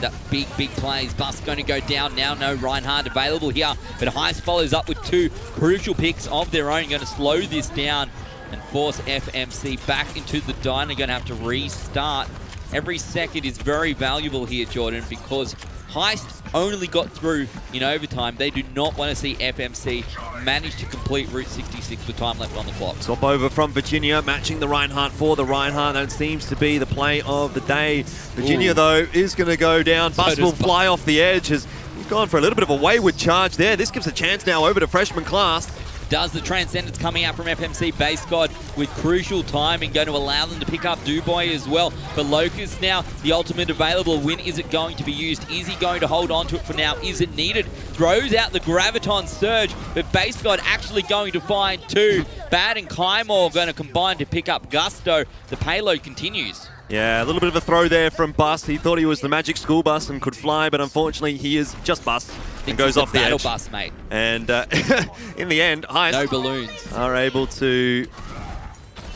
That big, big plays. Bus going to go down now. No Reinhardt available here. But Heist follows up with two crucial picks of their own. Going to slow this down and force FMC back into the diner. Going to have to restart. Every second is very valuable here, Jordan, because Heist only got through in overtime. They do not want to see FMC manage to complete Route 66 with time left on the clock. Swap over from Virginia, matching the Reinhardt for the Reinhardt. That seems to be the play of the day. Virginia, Ooh. though, is going to go down. So Bus will fly off the edge. Has gone for a little bit of a wayward charge there. This gives a chance now over to freshman class does the Transcendence coming out from FMC base god with crucial timing, going to allow them to pick up Dubois as well. For Locust now, the ultimate available win, is it going to be used? Is he going to hold on to it for now? Is it needed? Throws out the Graviton Surge, but base god actually going to find two. Bad and Kaimor going to combine to pick up Gusto. The payload continues. Yeah, a little bit of a throw there from Bus. He thought he was the magic school bus and could fly, but unfortunately he is just Bus and goes off the battle edge. bus, mate. And uh, in the end, Heist no balloons are able to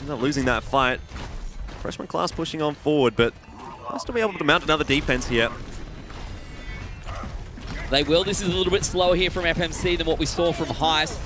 end up losing that fight. Freshman class pushing on forward, but to be able to mount another defense here. They will. This is a little bit slower here from FMC than what we saw from Heist.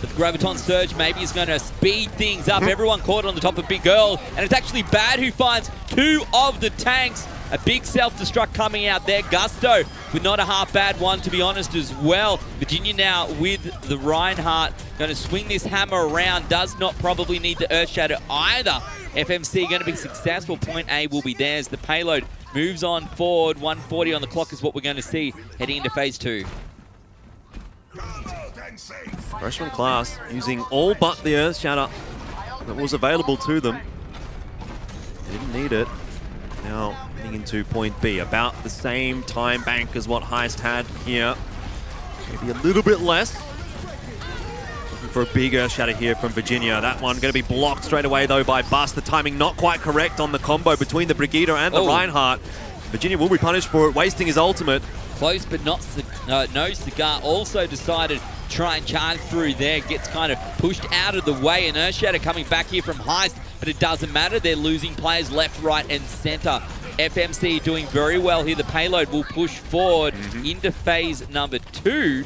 The Graviton Surge maybe is going to speed things up. Everyone caught on the top of Big Earl, and it's actually Bad who finds two of the tanks. A big self-destruct coming out there. Gusto with not a half bad one, to be honest, as well. Virginia now with the Reinhardt. Going to swing this hammer around. Does not probably need the Earth Shatter either. FMC going to be successful. Point A will be theirs. The payload moves on forward. 140 on the clock is what we're going to see heading into phase two. Freshman class using all but the Earth Shatter that was available to them. They didn't need it. Now into point B. About the same time bank as what Heist had here. Maybe a little bit less. Looking for a big Earth Shatter here from Virginia. That one going to be blocked straight away though by Bus. The timing not quite correct on the combo between the Brigitte and the oh. Reinhardt. Virginia will be punished for it, wasting his ultimate. Close but not uh, no cigar. Also decided try and charge through there. Gets kind of pushed out of the way. And Earthshatter coming back here from Heist, but it doesn't matter. They're losing players left, right, and center. FMC doing very well here. The payload will push forward mm -hmm. into phase number two.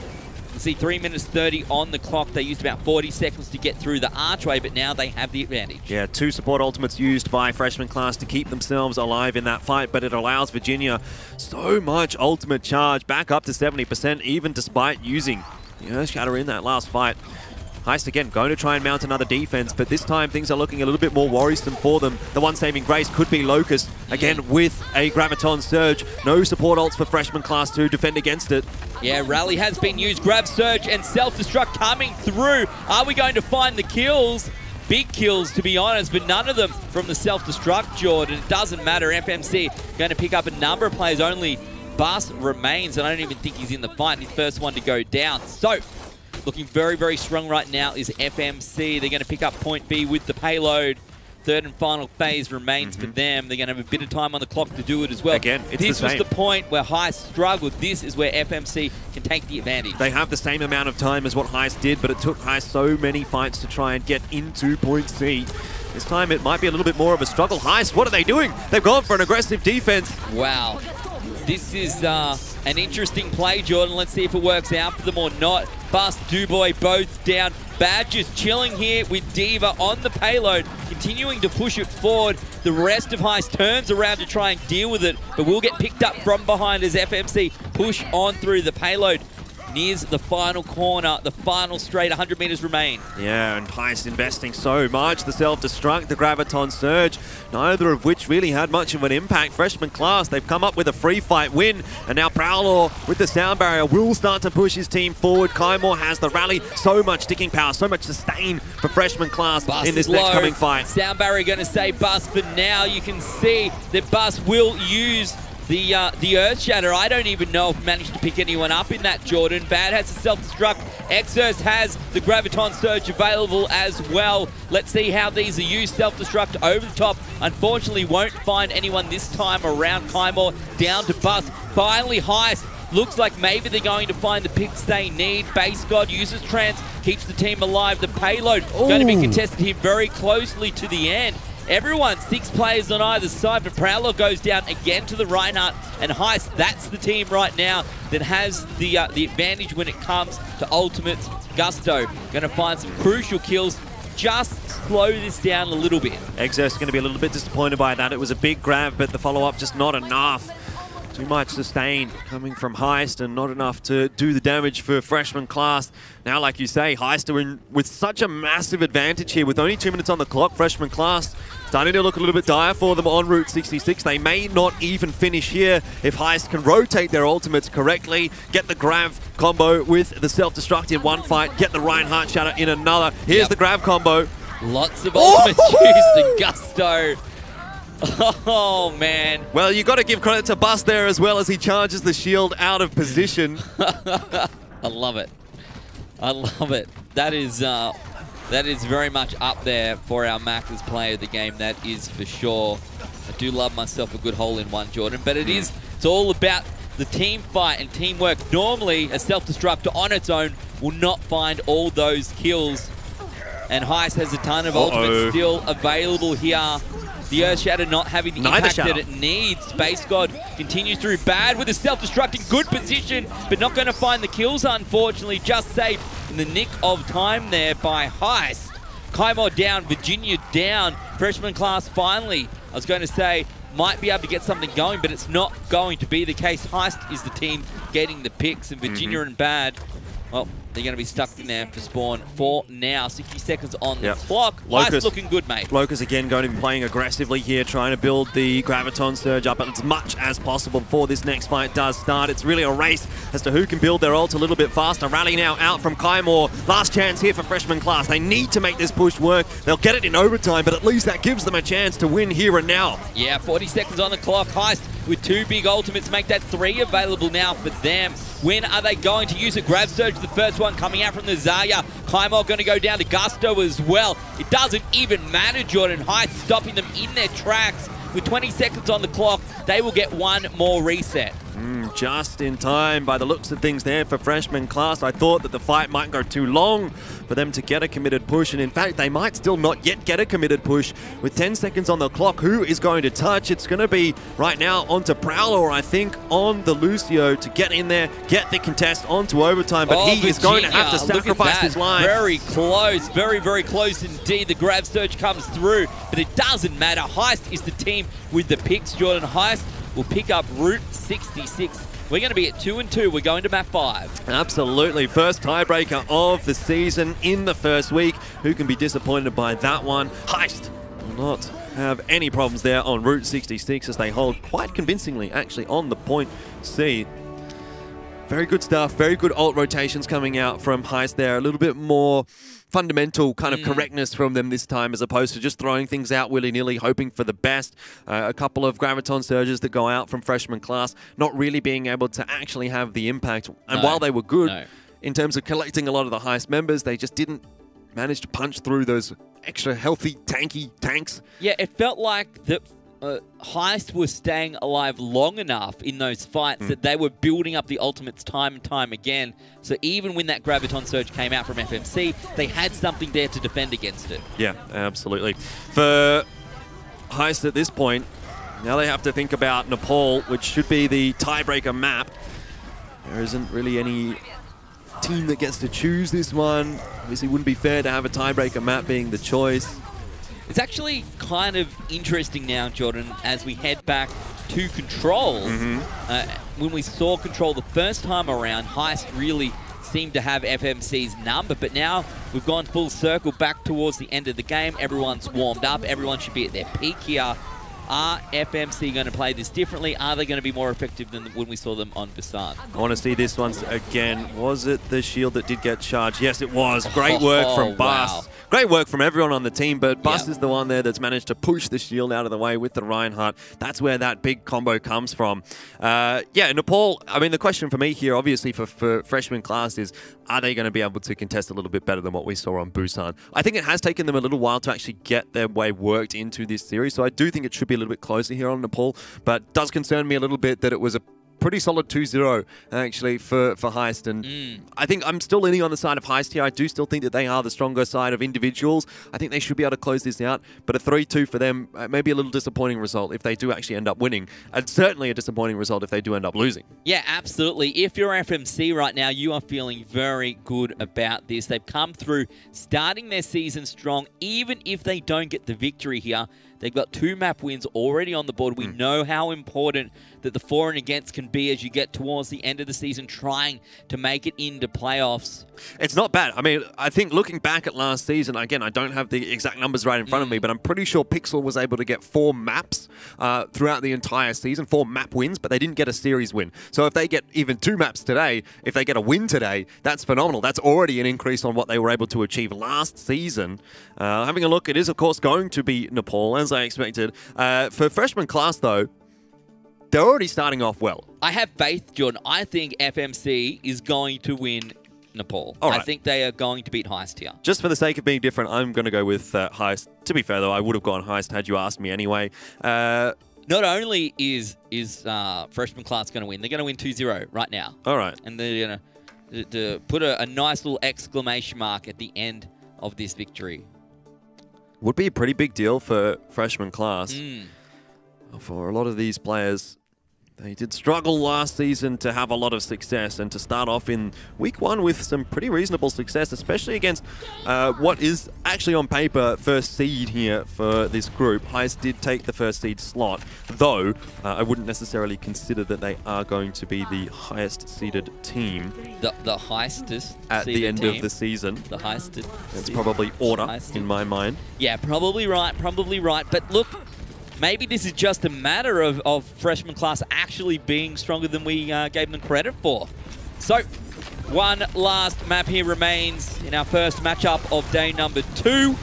You see 3 minutes 30 on the clock. They used about 40 seconds to get through the archway, but now they have the advantage. Yeah, two support ultimates used by freshman class to keep themselves alive in that fight, but it allows Virginia so much ultimate charge, back up to 70%, even despite using the Earthshatter in that last fight. Heist again going to try and mount another defense, but this time things are looking a little bit more worrisome for them. The one saving grace could be Locust, again with a Graviton Surge. No support ults for freshman class to defend against it. Yeah, Rally has been used. Grav Surge and Self-Destruct coming through. Are we going to find the kills? Big kills, to be honest, but none of them from the Self-Destruct, Jordan. It doesn't matter. FMC going to pick up a number of players. Only Bass remains, and I don't even think he's in the fight. He's first one to go down. So, looking very, very strong right now is FMC. They're going to pick up point B with the payload. Third and final phase remains mm -hmm. for mm-hmm. them. They're going to have a bit of time on the clock to do it as well. Again, this the was the point where Heist struggled. This is where FMC can take the advantage. They have the same amount of time as what Heist did, but it took Heist so many fights to try and get into point C. This time it might be a little bit more of a struggle. Heist, what are they doing? They've gone for an aggressive defense. Wow. This is uh, an interesting play, Jordan. Let's see if it works out for them or not. Bust, Dubois both down. Badgers chilling here with D.Va on the payload, continuing to push it forward. The rest of Heist turns around to try and deal with it, but will get picked up from behind as FMC push on through the payload nears the final corner, the final straight, 100 meters remain. Yeah, and Heist investing so much. The self-destruct, the Graviton Surge, neither of which really had much of an impact. Freshman class, they've come up with a free fight win, and now Prowler with the sound barrier will start to push his team forward. Kaimor has the rally, so much sticking power, so much sustain for freshman class Bus in this next coming fight. Sound barrier going to say Bus, but now you can see that Bus will use the uh, the Earth Shatter, I don't even know if managed to pick anyone up in that, Jordan. Bad has the self-destruct. Exerst has the Graviton Surge available as well. Let's see how these are used. Self-destruct over the top. Unfortunately, won't find anyone this time around. Kaimor down to Bus. Finally, Heist. Looks like maybe they're going to find the picks they need. Base God uses Trance, keeps the team alive. The payload Ooh. going to be contested here very closely to the end. Everyone, six players on either side, but Prowler goes down again to the Reinhardt and Heist. That's the team right now that has the uh, the advantage when it comes to ultimates. Gusto going to find some crucial kills. Just slow this down a little bit. Exerst going to be a little bit disappointed by that. It was a big grab, but the follow-up just not enough. Too much sustain coming from Heist and not enough to do the damage for freshman class. Now, like you say, Heist are in with such a massive advantage here with only two minutes on the clock. Freshman class starting to look a little bit dire for them on Route 66. They may not even finish here if Heist can rotate their ultimates correctly, get the Grav combo with the self-destruct in one fight, get the Reinhardt Shatter in another. Here's Yep. the Grav combo. Lots of ultimates used and gusto. Oh, man. Well, you got to give credit to Bus there as well as he charges the shield out of position. I love it. I love it. That is uh, that is very much up there for our Macca's player of the game. That is for sure. I do love myself a good hole in one, Jordan. But it is it's all about the team fight and teamwork. Normally, a self-destructor on its own will not find all those kills. And Heist has a ton of Uh-oh. ultimates still available here. The Earth Shatter not having the Neither impact Shatter. that it needs. Base God continues through bad with a self-destructing good position, but not going to find the kills, unfortunately. Just saved in the nick of time there by Heist. Kaimor down, Virginia down. Freshman class finally, I was going to say, might be able to get something going, but it's not going to be the case. Heist is the team getting the picks, and Virginia Mm-hmm. and Bad, well, they're going to be stuck in there for spawn for now. 60 seconds on the clock. Locust. looking good, mate. Locust again going to be playing aggressively here, trying to build the Graviton Surge up as much as possible before this next fight does start. It's really a race as to who can build their ult a little bit faster. Rally now out from Kaimor. Last chance here for freshman class. They need to make this push work. They'll get it in overtime, but at least that gives them a chance to win here and now. Yeah, 40 seconds on the clock. Heist with two big ultimates make that three available now for them. When are they going to use it? Grav Surge, the first one coming out from the Zarya. Kaimor going to go down to Gusto as well. It doesn't even matter, Jordan. Heist stopping them in their tracks. With 20 seconds on the clock, they will get one more reset. Mm, just in time by the looks of things there for freshman class. I thought that the fight might go too long for them to get a committed push, and in fact, they might still not yet get a committed push. With 10 seconds on the clock, who is going to touch? It's going to be right now onto Prowler, I think, on the Lucio to get in there, get the contest onto overtime, but Oh, he is going to have to Virginia, sacrifice his life. Very close, very, very close indeed. The Grav surge comes through, but it doesn't matter. Heist is the team with the picks. Jordan Heist will pick up Route 66. We're going to be at 2 and 2. We're going to map 5. Absolutely. First tiebreaker of the season in the first week. Who can be disappointed by that one? Heist will not have any problems there on Route 66 as they hold quite convincingly actually on the point C. Very good stuff. Very good alt rotations coming out from Heist there. A little bit more fundamental kind of correctness from them this time as opposed to just throwing things out willy-nilly, hoping for the best. Uh, a couple of Graviton surges that go out from freshman class, not really being able to actually have the impact. And No. while they were good No. in terms of collecting a lot of the highest members, they just didn't manage to punch through those extra healthy, tanky tanks. Yeah, it felt like the uh, Heist was staying alive long enough in those fights that they were building up the ultimates time and time again. So even when that Graviton Surge came out from FMC, they had something there to defend against it. Yeah, absolutely. For Heist at this point, now they have to think about Nepal, which should be the tiebreaker map. There isn't really any team that gets to choose this one. Obviously, wouldn't be fair to have a tiebreaker map being the choice. It's actually kind of interesting now, Jordan, as we head back to Control. Uh, when we saw Control the first time around, Heist really seemed to have FMC's number, but now we've gone full circle back towards the end of the game. Everyone's warmed up. Everyone should be at their peak here. Are FMC going to play this differently? Are they going to be more effective than when we saw them on Busan? I want to see this once again. Was it the shield that did get charged? Yes, it was. Great work Oh, from Bus. wow. Great work from everyone on the team, but Bus Yeah. is the one there that's managed to push the shield out of the way with the Reinhardt. That's where that big combo comes from. Uh, yeah, Nepal, I mean, the question for me here, obviously, for, for freshman class is are they going to be able to contest a little bit better than what we saw on Busan? I think it has taken them a little while to actually get their way worked into this series, so I do think it should be a little bit closer here on Nepal, but does concern me a little bit that it was a pretty solid 2-0 actually for, for Heist. And Mm. I think I'm still leaning on the side of Heist here. I do still think that they are the stronger side of individuals. I think they should be able to close this out. But a 3-2 for them uh, may be a little disappointing result if they do actually end up winning. And certainly a disappointing result if they do end up losing. Yeah, absolutely. If you're FMC right now, you are feeling very good about this. They've come through starting their season strong, even if they don't get the victory here. They've got two map wins already on the board. We hmm. know how important that the for and against can be as you get towards the end of the season, trying to make it into playoffs. It's not bad. I mean, I think looking back at last season, again, I don't have the exact numbers right in front of me, but I'm pretty sure Pixel was able to get four maps uh, throughout the entire season, four map wins, but they didn't get a series win. So if they get even two maps today, if they get a win today, that's phenomenal. That's already an increase on what they were able to achieve last season. Uh, having a look, it is, of course, going to be Nepal, as I expected. Uh, for freshman class, though, they're already starting off well. I have faith, Jordan. I think FMC is going to win Nepal. All I think they are going to beat Heist here. Just for the sake of being different, I'm going to go with uh, Heist. To be fair, though, I would have gone Heist had you asked me anyway. Uh, Not only is is uh, freshman class going to win, they're going to win 2-0 right now. all right. And they're going to, to put a, a nice little exclamation mark at the end of this victory. Would be a pretty big deal for freshman class. Mm. For a lot of these players, they did struggle last season to have a lot of success and to start off in week one with some pretty reasonable success, especially against uh, what is actually on paper first seed here for this group. Heist did take the first seed slot, though uh, I wouldn't necessarily consider that they are going to be the highest seeded team The, the heistest at the end team. of the season. The heisted. It's probably order in my mind. Yeah, probably right, probably right. But look, maybe this is just a matter of, of freshman class actually being stronger than we uh, gave them credit for. So, one last map here remains in our first matchup of day number two.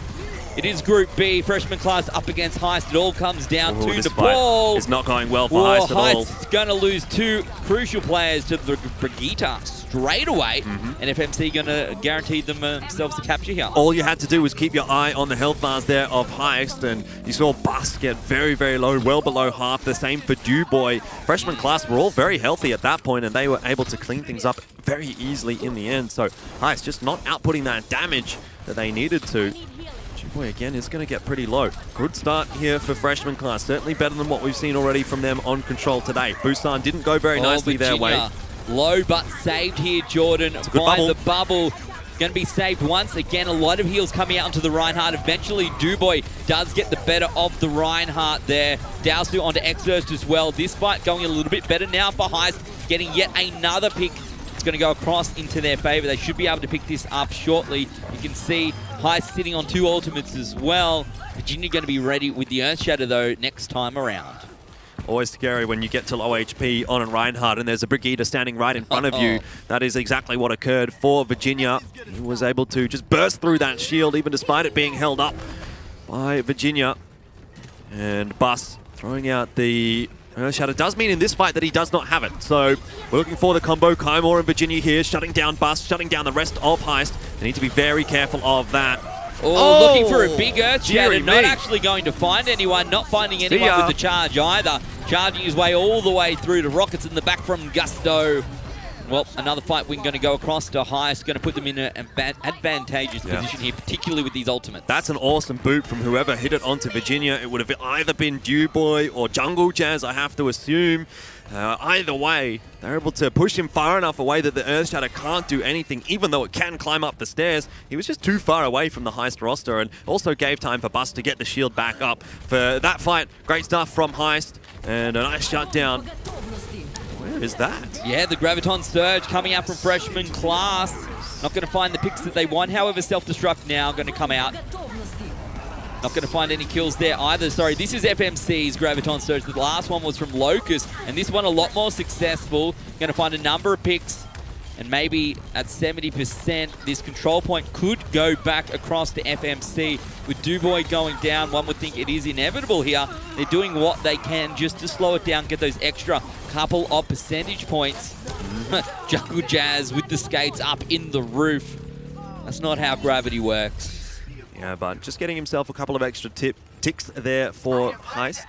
It is Group B, freshman class up against Heist. It all comes down Ooh, to the ball. is not going well for Whoa, Heist at all. Heist's going to lose two crucial players to the Brigitte straight away. Mm-hmm. And FMC going to guarantee them, uh, themselves the capture here. all you had to do was keep your eye on the health bars there of Heist, and you saw Bust get very, very low, well below half. The same for Duboy. Freshman class were all very healthy at that point, and they were able to clean things up very easily in the end. So Heist just not outputting that damage that they needed to. Duboy again is going to get pretty low. Good start here for freshman class. Certainly better than what we've seen already from them on control today. Busan didn't go very Oh, nicely their way. Low but saved here, Jordan. by bubble. the bubble. Going to be saved once again. A lot of heals coming out onto the Reinhardt. Eventually, Duboy does get the better of the Reinhardt there. Dowsu onto Exurst as well. This fight going a little bit better now for Heist. Getting yet another pick. It's going to go across into their favor. They should be able to pick this up shortly. You can see Heist sitting on two ultimates as well. Virginia going to be ready with the Earth Shatter though next time around. Always scary when you get to low HP on a Reinhardt and there's a Brigitte standing right in front of you. That is exactly what occurred for Virginia. He was able to just burst through that shield even despite it being held up by Virginia. And Bus throwing out the Uh, Earth Shatter does mean in this fight that he does not have it. So we're looking for the combo. Kaimor and Virginia here shutting down Bus, shutting down the rest of Heist. They need to be very careful of that. Oh, oh! looking for a Oh, big Earth Shatter. Not actually going to find anyone. Not finding anyone with the charge either. Charging his way all the way through to Rockets in the back from Gusto. Well, another fight we're going to go across to Heist. Going to put them in an advantageous Yeah. position here, particularly with these ultimates. That's an awesome boot from whoever hit it onto Virginia. It would have either been Dewboy or Jungle Jazz, I have to assume. Uh, either way, they're able to push him far enough away that the Earth Shatter can't do anything, even though it can climb up the stairs. He was just too far away from the Heist roster and also gave time for Bust to get the shield back up. For that fight, great stuff from Heist and a nice shutdown. Is that? Yeah, the Graviton Surge coming out from freshman class. Not going to find the picks that they want. However, Self-Destruct now going to come out. Not going to find any kills there either. Sorry, this is FMC's Graviton Surge. The last one was from Locust, and this one a lot more successful. Going to find a number of picks, and maybe at 70%, this control point could go back across to FMC. With Duboy going down, one would think it is inevitable here. They're doing what they can just to slow it down, get those extra couple of percentage points. Jungle Jazz with the skates up in the roof. That's not how gravity works. Yeah, but just getting himself a couple of extra tip ticks there for Heist.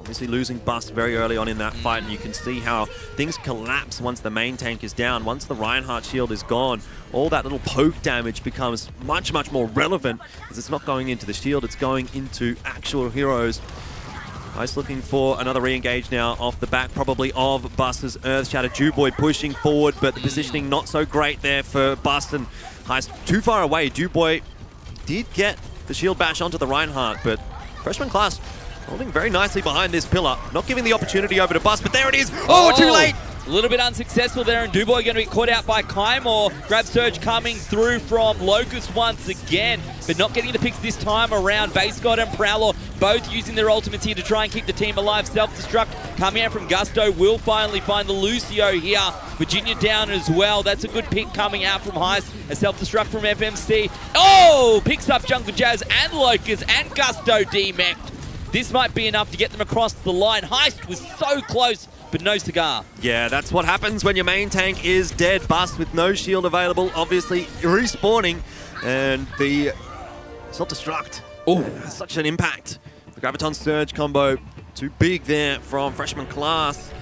Obviously losing Bust very early on in that fight, and you can see how things collapse once the main tank is down. Once the Reinhardt shield is gone, all that little poke damage becomes much, much more relevant, as it's not going into the shield, it's going into actual heroes. Ice looking for another re-engage now off the back, probably of Bust's Earth Shatter. Duboy pushing forward, but the positioning not so great there for Bust, and Heist too far away. Duboy did get the shield bash onto the Reinhardt, but freshman class Holding very nicely behind this pillar. Not giving the opportunity over to Bus, but there it is. Oh, oh too late. A little bit unsuccessful there, and Duboy going to be caught out by Kaimor. Grav Surge coming through from Locust once again, but not getting the picks this time around. Base God and Prowler both using their ultimates here to try and keep the team alive. Self-destruct coming out from Gusto will finally find the Lucio here. Virginia down as well. That's a good pick coming out from Heist. A self-destruct from FMC. Oh! Picks up Jungle Jazz and Locust and Gusto D-Mech. This might be enough to get them across the line. Heist was so close but no cigar. Yeah, that's what happens when your main tank is dead. Bust with no shield available, obviously respawning, and the self-destruct. Oh, such an impact. The Graviton Surge combo, too big there from freshman class.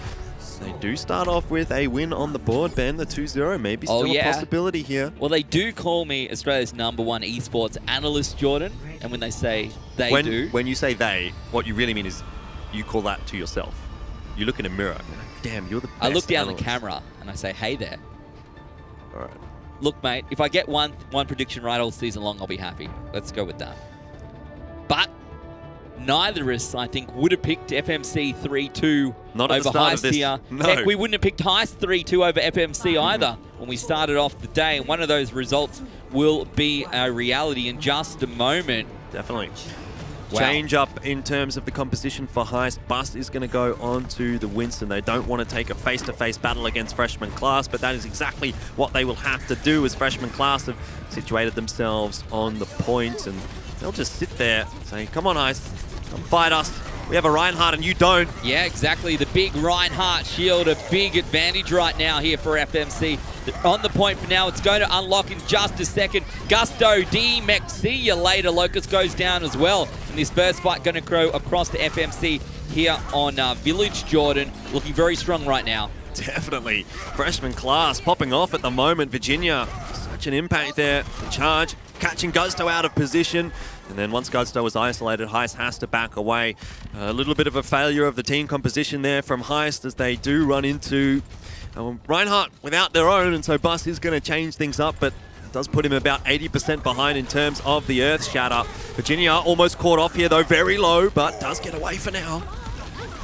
They do start off with a win on the board, Ben. The 2-0, maybe oh, still oh, yeah. a possibility here. Well, they do call me Australia's number one esports analyst, Jordan. And when they say they when, do... When you say they, what you really mean is you call that to yourself. You look in a mirror. Like, Damn, you're the best I look down analyst. the camera and I say, hey there. All right. Look, mate, if I get one one prediction right all season long, I'll be happy. Let's go with that. But neither of us, I think, would have picked FMC 3-2 Not over Heist here. No. Heck, we wouldn't have picked Heist 3-2 over FMC mm-hmm. either when we started off the day. And one of those results will be a reality in just a moment. Definitely. Wow. Change up in terms of the composition for Heist. Bust is going to go on to the Winston. They don't want to take a face-to-face -face battle against freshman class, but that is exactly what they will have to do as freshman class have situated themselves on the point, and they'll just sit there saying, come on, Heist, come fight us. We have a Reinhardt and you don't. Yeah, exactly. The big Reinhardt shield, a big advantage right now here for FMC. On the point for now, it's going to unlock in just a second. Gusto D Mech, see you later. Locust goes down as well. And this first fight going to grow across to FMC here on uh, Village Jordan. Looking very strong right now. Definitely. Freshman class popping off at the moment. Virginia, such an impact there. The charge, catching Gusto out of position. And then once Gusto was isolated, Heist has to back away. A little bit of a failure of the team composition there from Heist as they do run into um, Reinhardt without their own, and so Bus is going to change things up, but does put him about 80% behind in terms of the Earth Shatter. Virginia almost caught off here, though, very low, but does get away for now.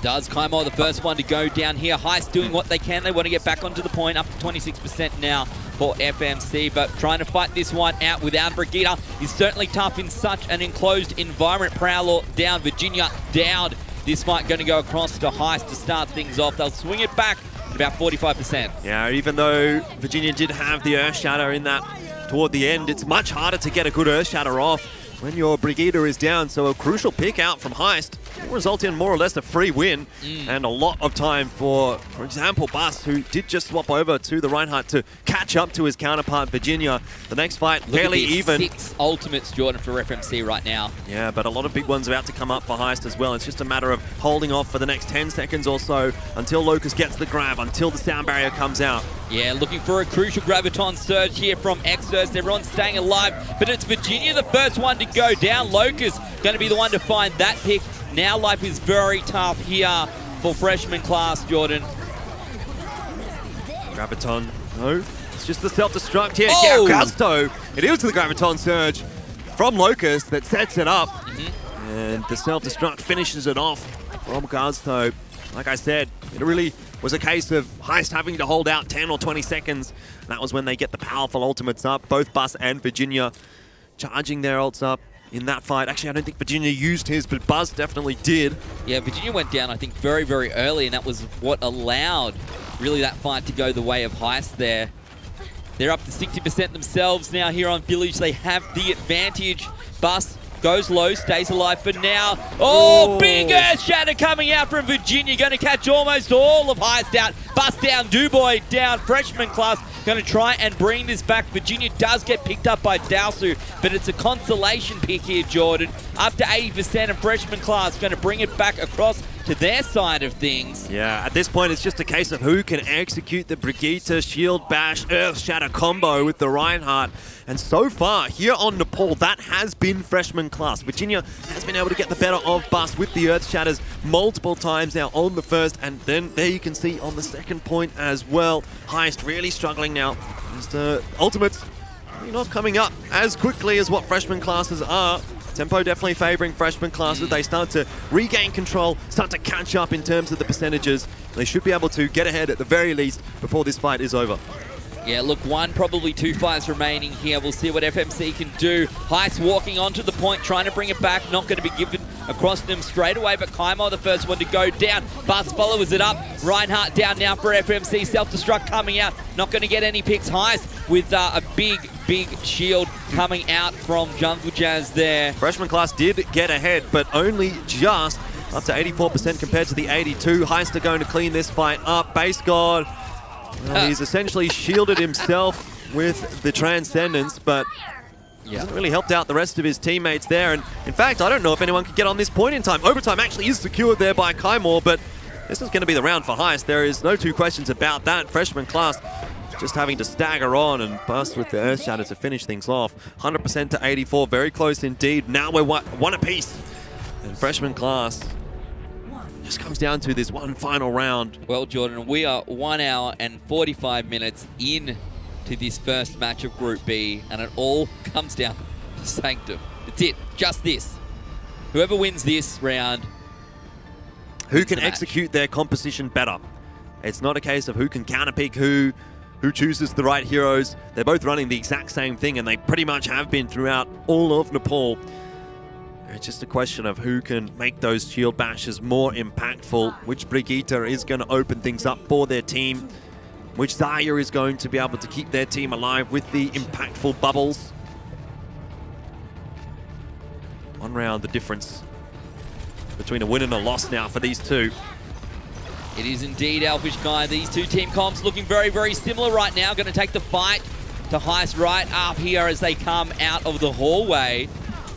Does Kaimor the first one to go down here. Heist doing what they can. They want to get back onto the point, up to 26% now for FMC, but trying to fight this one out without Brigitte is certainly tough in such an enclosed environment. Prowler down, Virginia down. This fight going to go across to Heist to start things off. They'll swing it back at about 45%. Yeah, even though Virginia did have the Earth Shatter in that toward the end, it's much harder to get a good Earth Shatter off when your Brigitte is down. So a crucial pick out from Heist result in more or less a free win mm. and a lot of time for, for example, Bus, who did just swap over to the Reinhardt to catch up to his counterpart, Virginia. The next fight, Look fairly even. six ultimates, Jordan, for FMC right now. Yeah, but a lot of big ones about to come up for Heist as well. It's just a matter of holding off for the next 10 seconds or so until Locust gets the grab, until the sound barrier comes out. Yeah, looking for a crucial Graviton surge here from Exodus. Everyone's staying alive, but it's Virginia the first one to go down. Locust going to be the one to find that pick. Now life is very tough here for freshman class, Jordan. Graviton, no, it's just the self-destruct here. Oh! Yeah, Gusto, it is the Graviton Surge from Locust that sets it up. Mm -hmm. And the self-destruct finishes it off from Gusto. Like I said, it really was a case of Heist having to hold out 10 or 20 seconds. That was when they get the powerful ultimates up. Both Bus and Virginia charging their ults up in that fight. Actually, I don't think Virginia used his, but Buzz definitely did. Yeah, Virginia went down, I think, very, very early, and that was what allowed really that fight to go the way of Heist there. They're up to 60% themselves now here on Village. They have the advantage. Bus goes low, stays alive for now. Oh, Ooh. big Earth Shatter coming out from Virginia. Going to catch almost all of Heist out. Bust down, Duboy down, freshman class. Going to try and bring this back. Virginia does get picked up by Dowsu, but it's a consolation pick here, Jordan. Up to 80% and freshman class going to bring it back across to their side of things. Yeah, at this point, it's just a case of who can execute the Brigitte Shield Bash Earth Shatter combo with the Reinhardt. And so far, here on Nepal, that has been freshman class. Virginia has been able to get the better of Bust with the Earth Shatters multiple times now on the first, and then there you can see on the second point as well. Heist really struggling now. Uh, ultimates not coming up as quickly as what freshman classes are. Tempo definitely favoring freshman classes. They start to regain control, start to catch up in terms of the percentages. They should be able to get ahead at the very least before this fight is over. Yeah, look, one, probably two fights remaining here. We'll see what FMC can do. Heist walking onto the point, trying to bring it back. Not going to be given across them straight away, but Kaimo the first one to go down. Buzz follows it up. Reinhardt down now for FMC. Self-destruct coming out. Not going to get any picks. Heist with uh, a big, big shield coming out from Jungle Jazz there. Freshman class did get ahead, but only just up to 84% compared to the 82. Heist are going to clean this fight up. Base God well, he's essentially shielded himself with the Transcendence, but yeah. hasn't really helped out the rest of his teammates there. And in fact, I don't know if anyone can get on this point in time. Overtime actually is secured there by Kaimor, but this is going to be the round for Heist. There is no two questions about that. Freshman class just having to stagger on and bust with the Earth Shatter to finish things off. 100% to 84, very close indeed. Now we're one, one apiece. And freshman class just comes down to this one final round. Well, Jordan, we are one hour and 45 minutes in to this first match of Group B, and it all comes down to Sanctum. That's it, just this. Whoever wins this round, who can the execute their composition better. It's not a case of who can counterpick who, who chooses the right heroes. They're both running the exact same thing, and they pretty much have been throughout all of Nepal. It's just a question of who can make those shield bashes more impactful, which Brigitte is going to open things up for their team, which Zarya is going to be able to keep their team alive with the impactful bubbles. One round, the difference between a win and a loss now for these two. It is indeed Elfishguy. These two team comps looking very, very similar right now. Going to take the fight to Heist right up here as they come out of the hallway.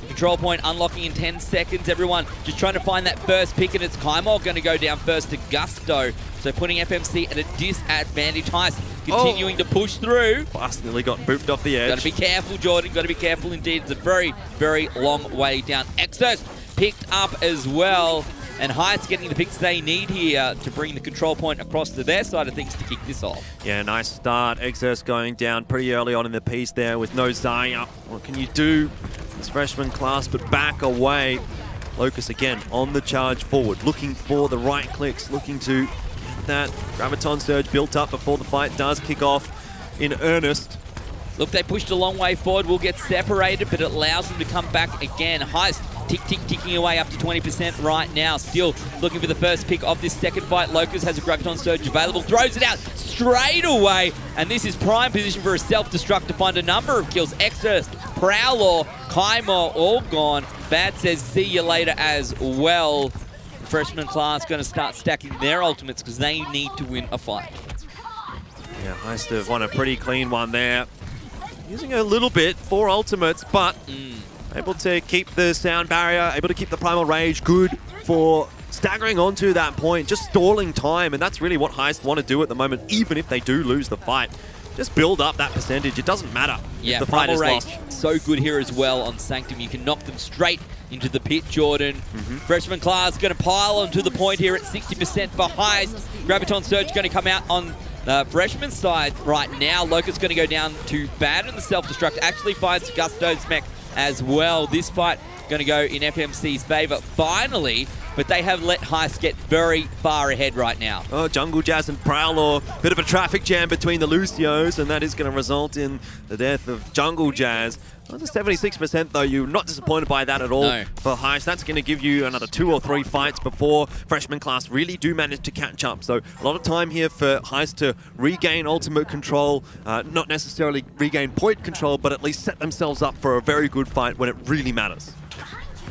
Control point unlocking in 10 seconds. Everyone just trying to find that first pick, and it's Kaimol going to go down first to Gusto. So putting FMC at a disadvantage. Heist continuing oh. to push through. Fast nearly got booped off the edge. Got to be careful, Jordan. Got to be careful indeed. It's a very, very long way down. Exos picked up as well. And Heist getting the picks they need here to bring the control point across to their side of things to kick this off. Yeah, nice start. Exos going down pretty early on in the piece there with no Zarya. What can you do? This freshman class, but back away. Locust again on the charge forward, looking for the right clicks, looking to get that Graviton Surge built up before the fight does kick off in earnest. Look, they pushed a long way forward. We'll get separated, but it allows them to come back again. Heist tick, tick, ticking away up to 20% right now. Still looking for the first pick of this second fight. Locust has a Graviton Surge available. Throws it out straight away. And this is prime position for a self-destruct to find a number of kills. Exodus, Prowler, Kaimo, all gone. Bad says see you later as well. Freshman class going to start stacking their ultimates because they need to win a fight. Yeah, Heist have won a pretty clean one there using a little bit for ultimates, but mm. Able to keep the sound barrier, able to keep the primal rage good for staggering onto that point, just stalling time, and that's really what Heist want to do at the moment, even if they do lose the fight. Just build up that percentage. It doesn't matter yeah, the fight is rage, lost. So good here as well on Sanctum. You can knock them straight into the pit, Jordan. Mm -hmm. Freshman class going to pile onto the point here at 60% for Heist. Graviton Surge going to come out on the freshman side right now, Locust going to go down to bad in the self-destruct. Actually finds Gusto's mech as well. This fight going to go in FMC's favor finally, but they have let Heist get very far ahead right now. Oh, Jungle Jazz and Prowler, bit of a traffic jam between the Lucios, and that is going to result in the death of Jungle Jazz. Well, 76% though, you're not disappointed by that at all no. for Heist. That's going to give you another two or three fights before freshman class really do manage to catch up. So a lot of time here for Heist to regain ultimate control, uh, not necessarily regain point control, but at least set themselves up for a very good fight when it really matters.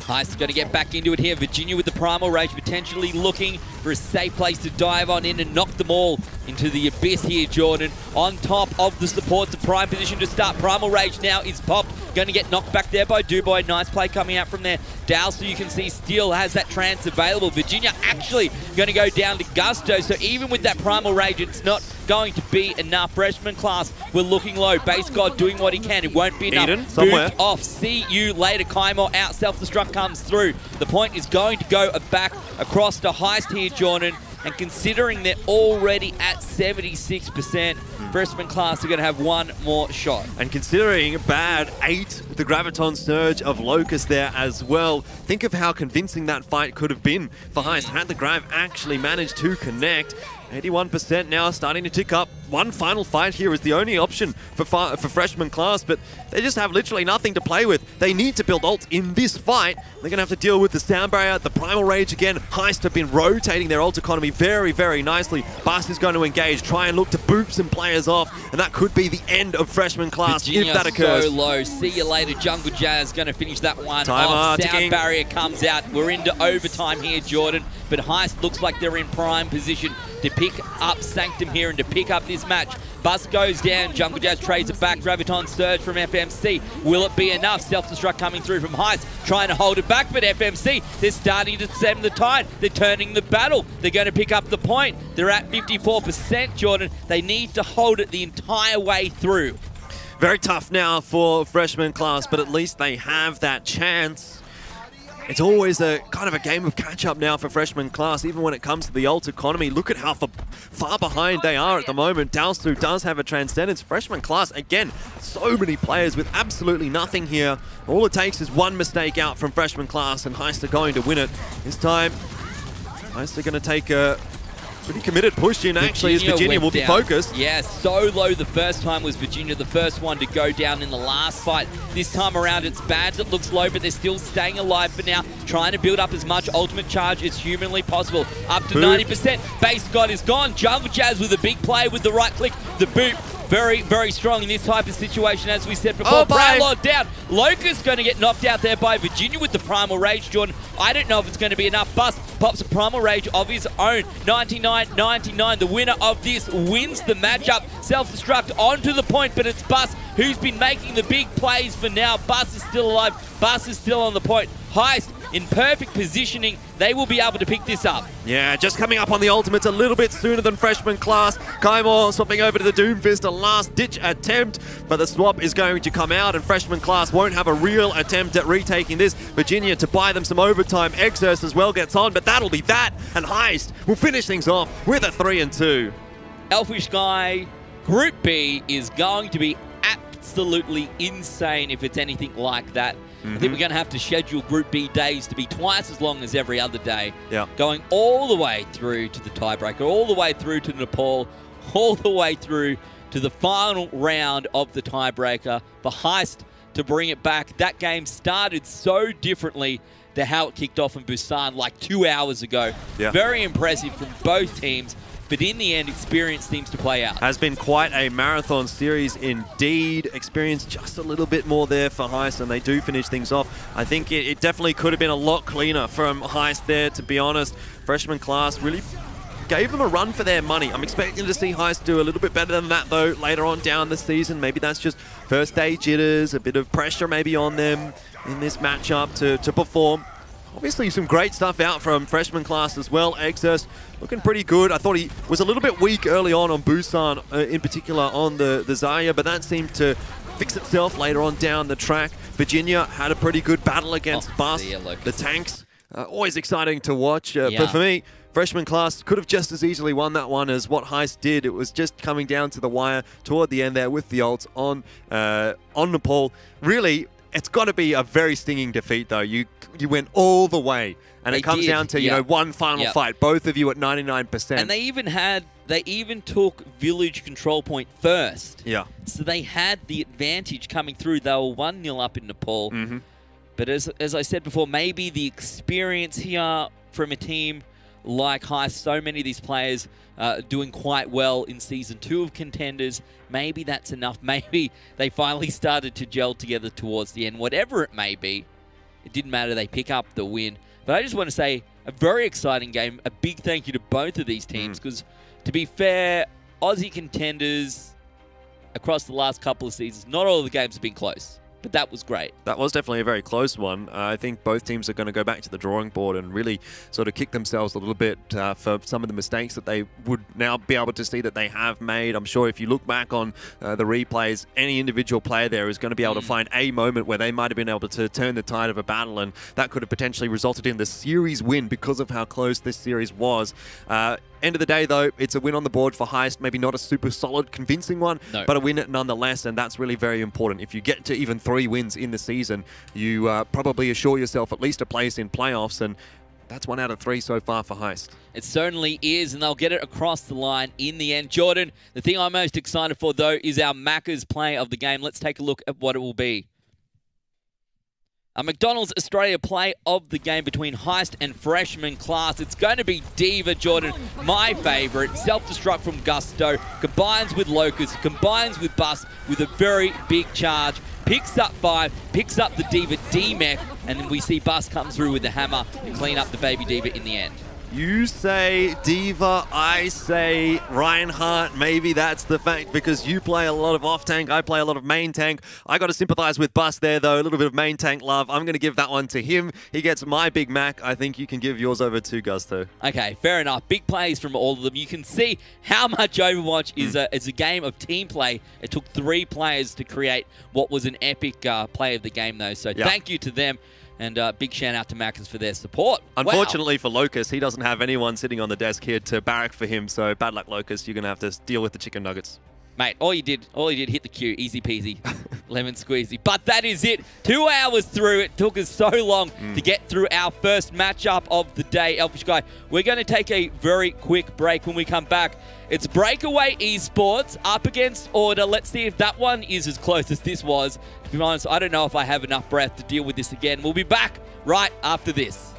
Heist going to get back into it here. Virginia with the Primal Rage potentially looking for a safe place to dive on in and knock them all into the abyss here, Jordan. On top of the support, the prime position to start. Primal Rage now is popped. Going to get knocked back there by Duboy. Nice play coming out from there. So you can see, still has that trance available. Virginia actually going to go down to Gusto. So even with that Primal Rage, it's not going to be enough. Freshman class, we're looking low. Base God doing what he can. It won't be enough. Eden, somewhere. off. See you later. Kaimo out. Self-destruct comes through. The point is going to go back across to Heist here, Jordan. And considering they're already at 76%, hmm. freshman class are going to have one more shot. And considering bad eight, the Graviton Surge of Locust there as well, think of how convincing that fight could have been for Heist had the Grav actually managed to connect. 81% now starting to tick up. One final fight here is the only option for for freshman class, but they just have literally nothing to play with. They need to build ults in this fight. They're going to have to deal with the Sound Barrier, the Primal Rage again. Heist have been rotating their ult economy very, very nicely. Bust is going to engage, try and look to boop some players off, and that could be the end of freshman class Virginia if that occurs. so low. See you later. Jungle Jazz going to finish that one Timer off. Sound ticking. barrier comes out. We're into overtime here, Jordan. But Heist looks like they're in prime position to pick up Sanctum here and to pick up this match. Bus goes down. Jungle Jazz trades it back. Graviton Surge from FMC. Will it be enough? Self-destruct coming through from Heist, trying to hold it back. But FMC, they're starting to stem the tide. They're turning the battle. They're going to pick up the point. They're at 54%, Jordan. They need to hold it the entire way through. Very tough now for freshman class, but at least they have that chance. It's always a kind of a game of catch-up now for freshman class, even when it comes to the ult economy. Look at how far, behind they are at the moment. Dalsu does have a transcendence. Freshman class, again, so many players with absolutely nothing here. All it takes is one mistake out from freshman class, and Heist are going to win it. This time, Heist are going to take a pretty committed push in, actually, as Virginia will be down. focused. Yeah, so low the first time was Virginia, the first one to go down in the last fight. This time around, it's bad that looks low, but they're still staying alive for now, trying to build up as much ultimate charge as humanly possible. Up to Boop. 90%. Base God is gone. Jungle Jazz with a big play with the right click. The boot. Very, very strong in this type of situation, as we said before. Oh. Proudlord down. Locust going to get knocked out there by Virginia with the Primal Rage, Jordan. I don't know if it's going to be enough. Bus pops a Primal Rage of his own. 99-99. The winner of this wins the matchup. Self-destruct onto the point, but it's Bus who's been making the big plays for now. Bus is still alive. Bus is still on the point. Heist in perfect positioning. They will be able to pick this up. Yeah, just coming up on the ultimates a little bit sooner than freshman class. Kaimor swapping over to the Doomfist, a last-ditch attempt, but the swap is going to come out, and freshman class won't have a real attempt at retaking this. Virginia to buy them some overtime. Exerst as well gets on, but that'll be that, and Heist will finish things off with a 3 and 2. Elfishguy Group B is going to be absolutely insane if it's anything like that. I Mm-hmm. think we're going to have to schedule Group B days to be twice as long as every other day. Yeah. Going all the way through to the tiebreaker, all the way through to Nepal, all the way through to the final round of the tiebreaker for Heist to bring it back. That game started so differently to how it kicked off in Busan like two hours ago. Yeah. Very impressive from both teams. But in the end, experience seems to play out. Has been quite a marathon series indeed. Experience just a little bit more there for Heist, and they do finish things off. I think it, it definitely could have been a lot cleaner from Heist there, to be honest. Freshman class really gave them a run for their money. I'm expecting to see Heist do a little bit better than that, though, later on down the season. Maybe that's just first day jitters, a bit of pressure maybe on them in this matchup to, to perform. Obviously, some great stuff out from freshman class as well. Exerst looking pretty good. I thought he was a little bit weak early on on Busan, uh, in particular on the, the Zarya, but that seemed to fix itself later on down the track. Virginia had a pretty good battle against Oh, Bus. see. The tanks, uh, always exciting to watch. Uh, Yeah. But for me, freshman class could have just as easily won that one as what Heist did. It was just coming down to the wire toward the end there with the ults on uh, on Nepal. Really, it's got to be a very stinging defeat, though. You you went all the way, and They it comes did, down to you yeah. know one final Yeah. fight. Both of you at 99%. And they even had, they even took village control point first. yeah. So they had the advantage coming through. They were 1 0 up in Nepal. Mhm. But as, as I said before, maybe the experience here from a team like Heist, so many of these players uh, doing quite well in season two of contenders. Maybe that's enough. Maybe they finally started to gel together towards the end. Whatever it may be, it didn't matter. They pick up the win. But I just want to say a very exciting game. A big thank you to both of these hmm. teams because, to be fair, Aussie contenders across the last couple of seasons, not all of the games have been close. But that was great. That was definitely a very close one. Uh, I think both teams are going to go back to the drawing board and really sort of kick themselves a little bit uh, for some of the mistakes that they would now be able to see that they have made. I'm sure if you look back on uh, the replays, any individual player there is going to be able to find a moment where they might have been able to turn the tide of a battle, and that could have potentially resulted in the series win because of how close this series was. End of the day, though, it's a win on the board for Heist. Maybe not a super solid, convincing one, No. but a win nonetheless, and that's really very important. If you get to even three wins in the season, you uh, probably assure yourself at least a place in playoffs, and that's one out of three so far for Heist. It certainly is, and they'll get it across the line in the end. Jordan, the thing I'm most excited for, though, is our Macca's play of the game. Let's take a look at what it will be. A McDonald's Australia play of the game between Heist and Freshman class. It's going to be D.Va Jordan, my favourite. Self-destruct from Gusto, combines with Locust, combines with Bus with a very big charge. Picks up five, picks up the D.Va D-Mech, and then we see Bus come through with the hammer and clean up the baby D.Va in the end. You say D.Va, I say Reinhardt. Maybe that's the fact because you play a lot of off tank, I play a lot of main tank. I got to sympathize with Bus there, though. A little bit of main tank love. I'm going to give that one to him. He gets my Big Mac. I think you can give yours over to Gusto. Okay, fair enough. Big plays from all of them. You can see how much Overwatch is a is a game of team play. It took three players to create what was an epic uh, play of the game, though. So Yeah. thank you to them, and uh, big shout out to Mackers for their support. Wow. Unfortunately for Locust, he doesn't have anyone sitting on the desk here to barrack for him. So bad luck, Locust. You're going to have to deal with the chicken nuggets. Mate, all you did, all you did, hit the cue, easy peasy, lemon squeezy. But that is it. Two hours through. It took us so long mm. to get through our first matchup of the day, Elfishguy. We're going to take a very quick break. When we come back, it's Breakaway Esports up against Order. Let's see if that one is as close as this was. To be honest, I don't know if I have enough breath to deal with this again. We'll be back right after this.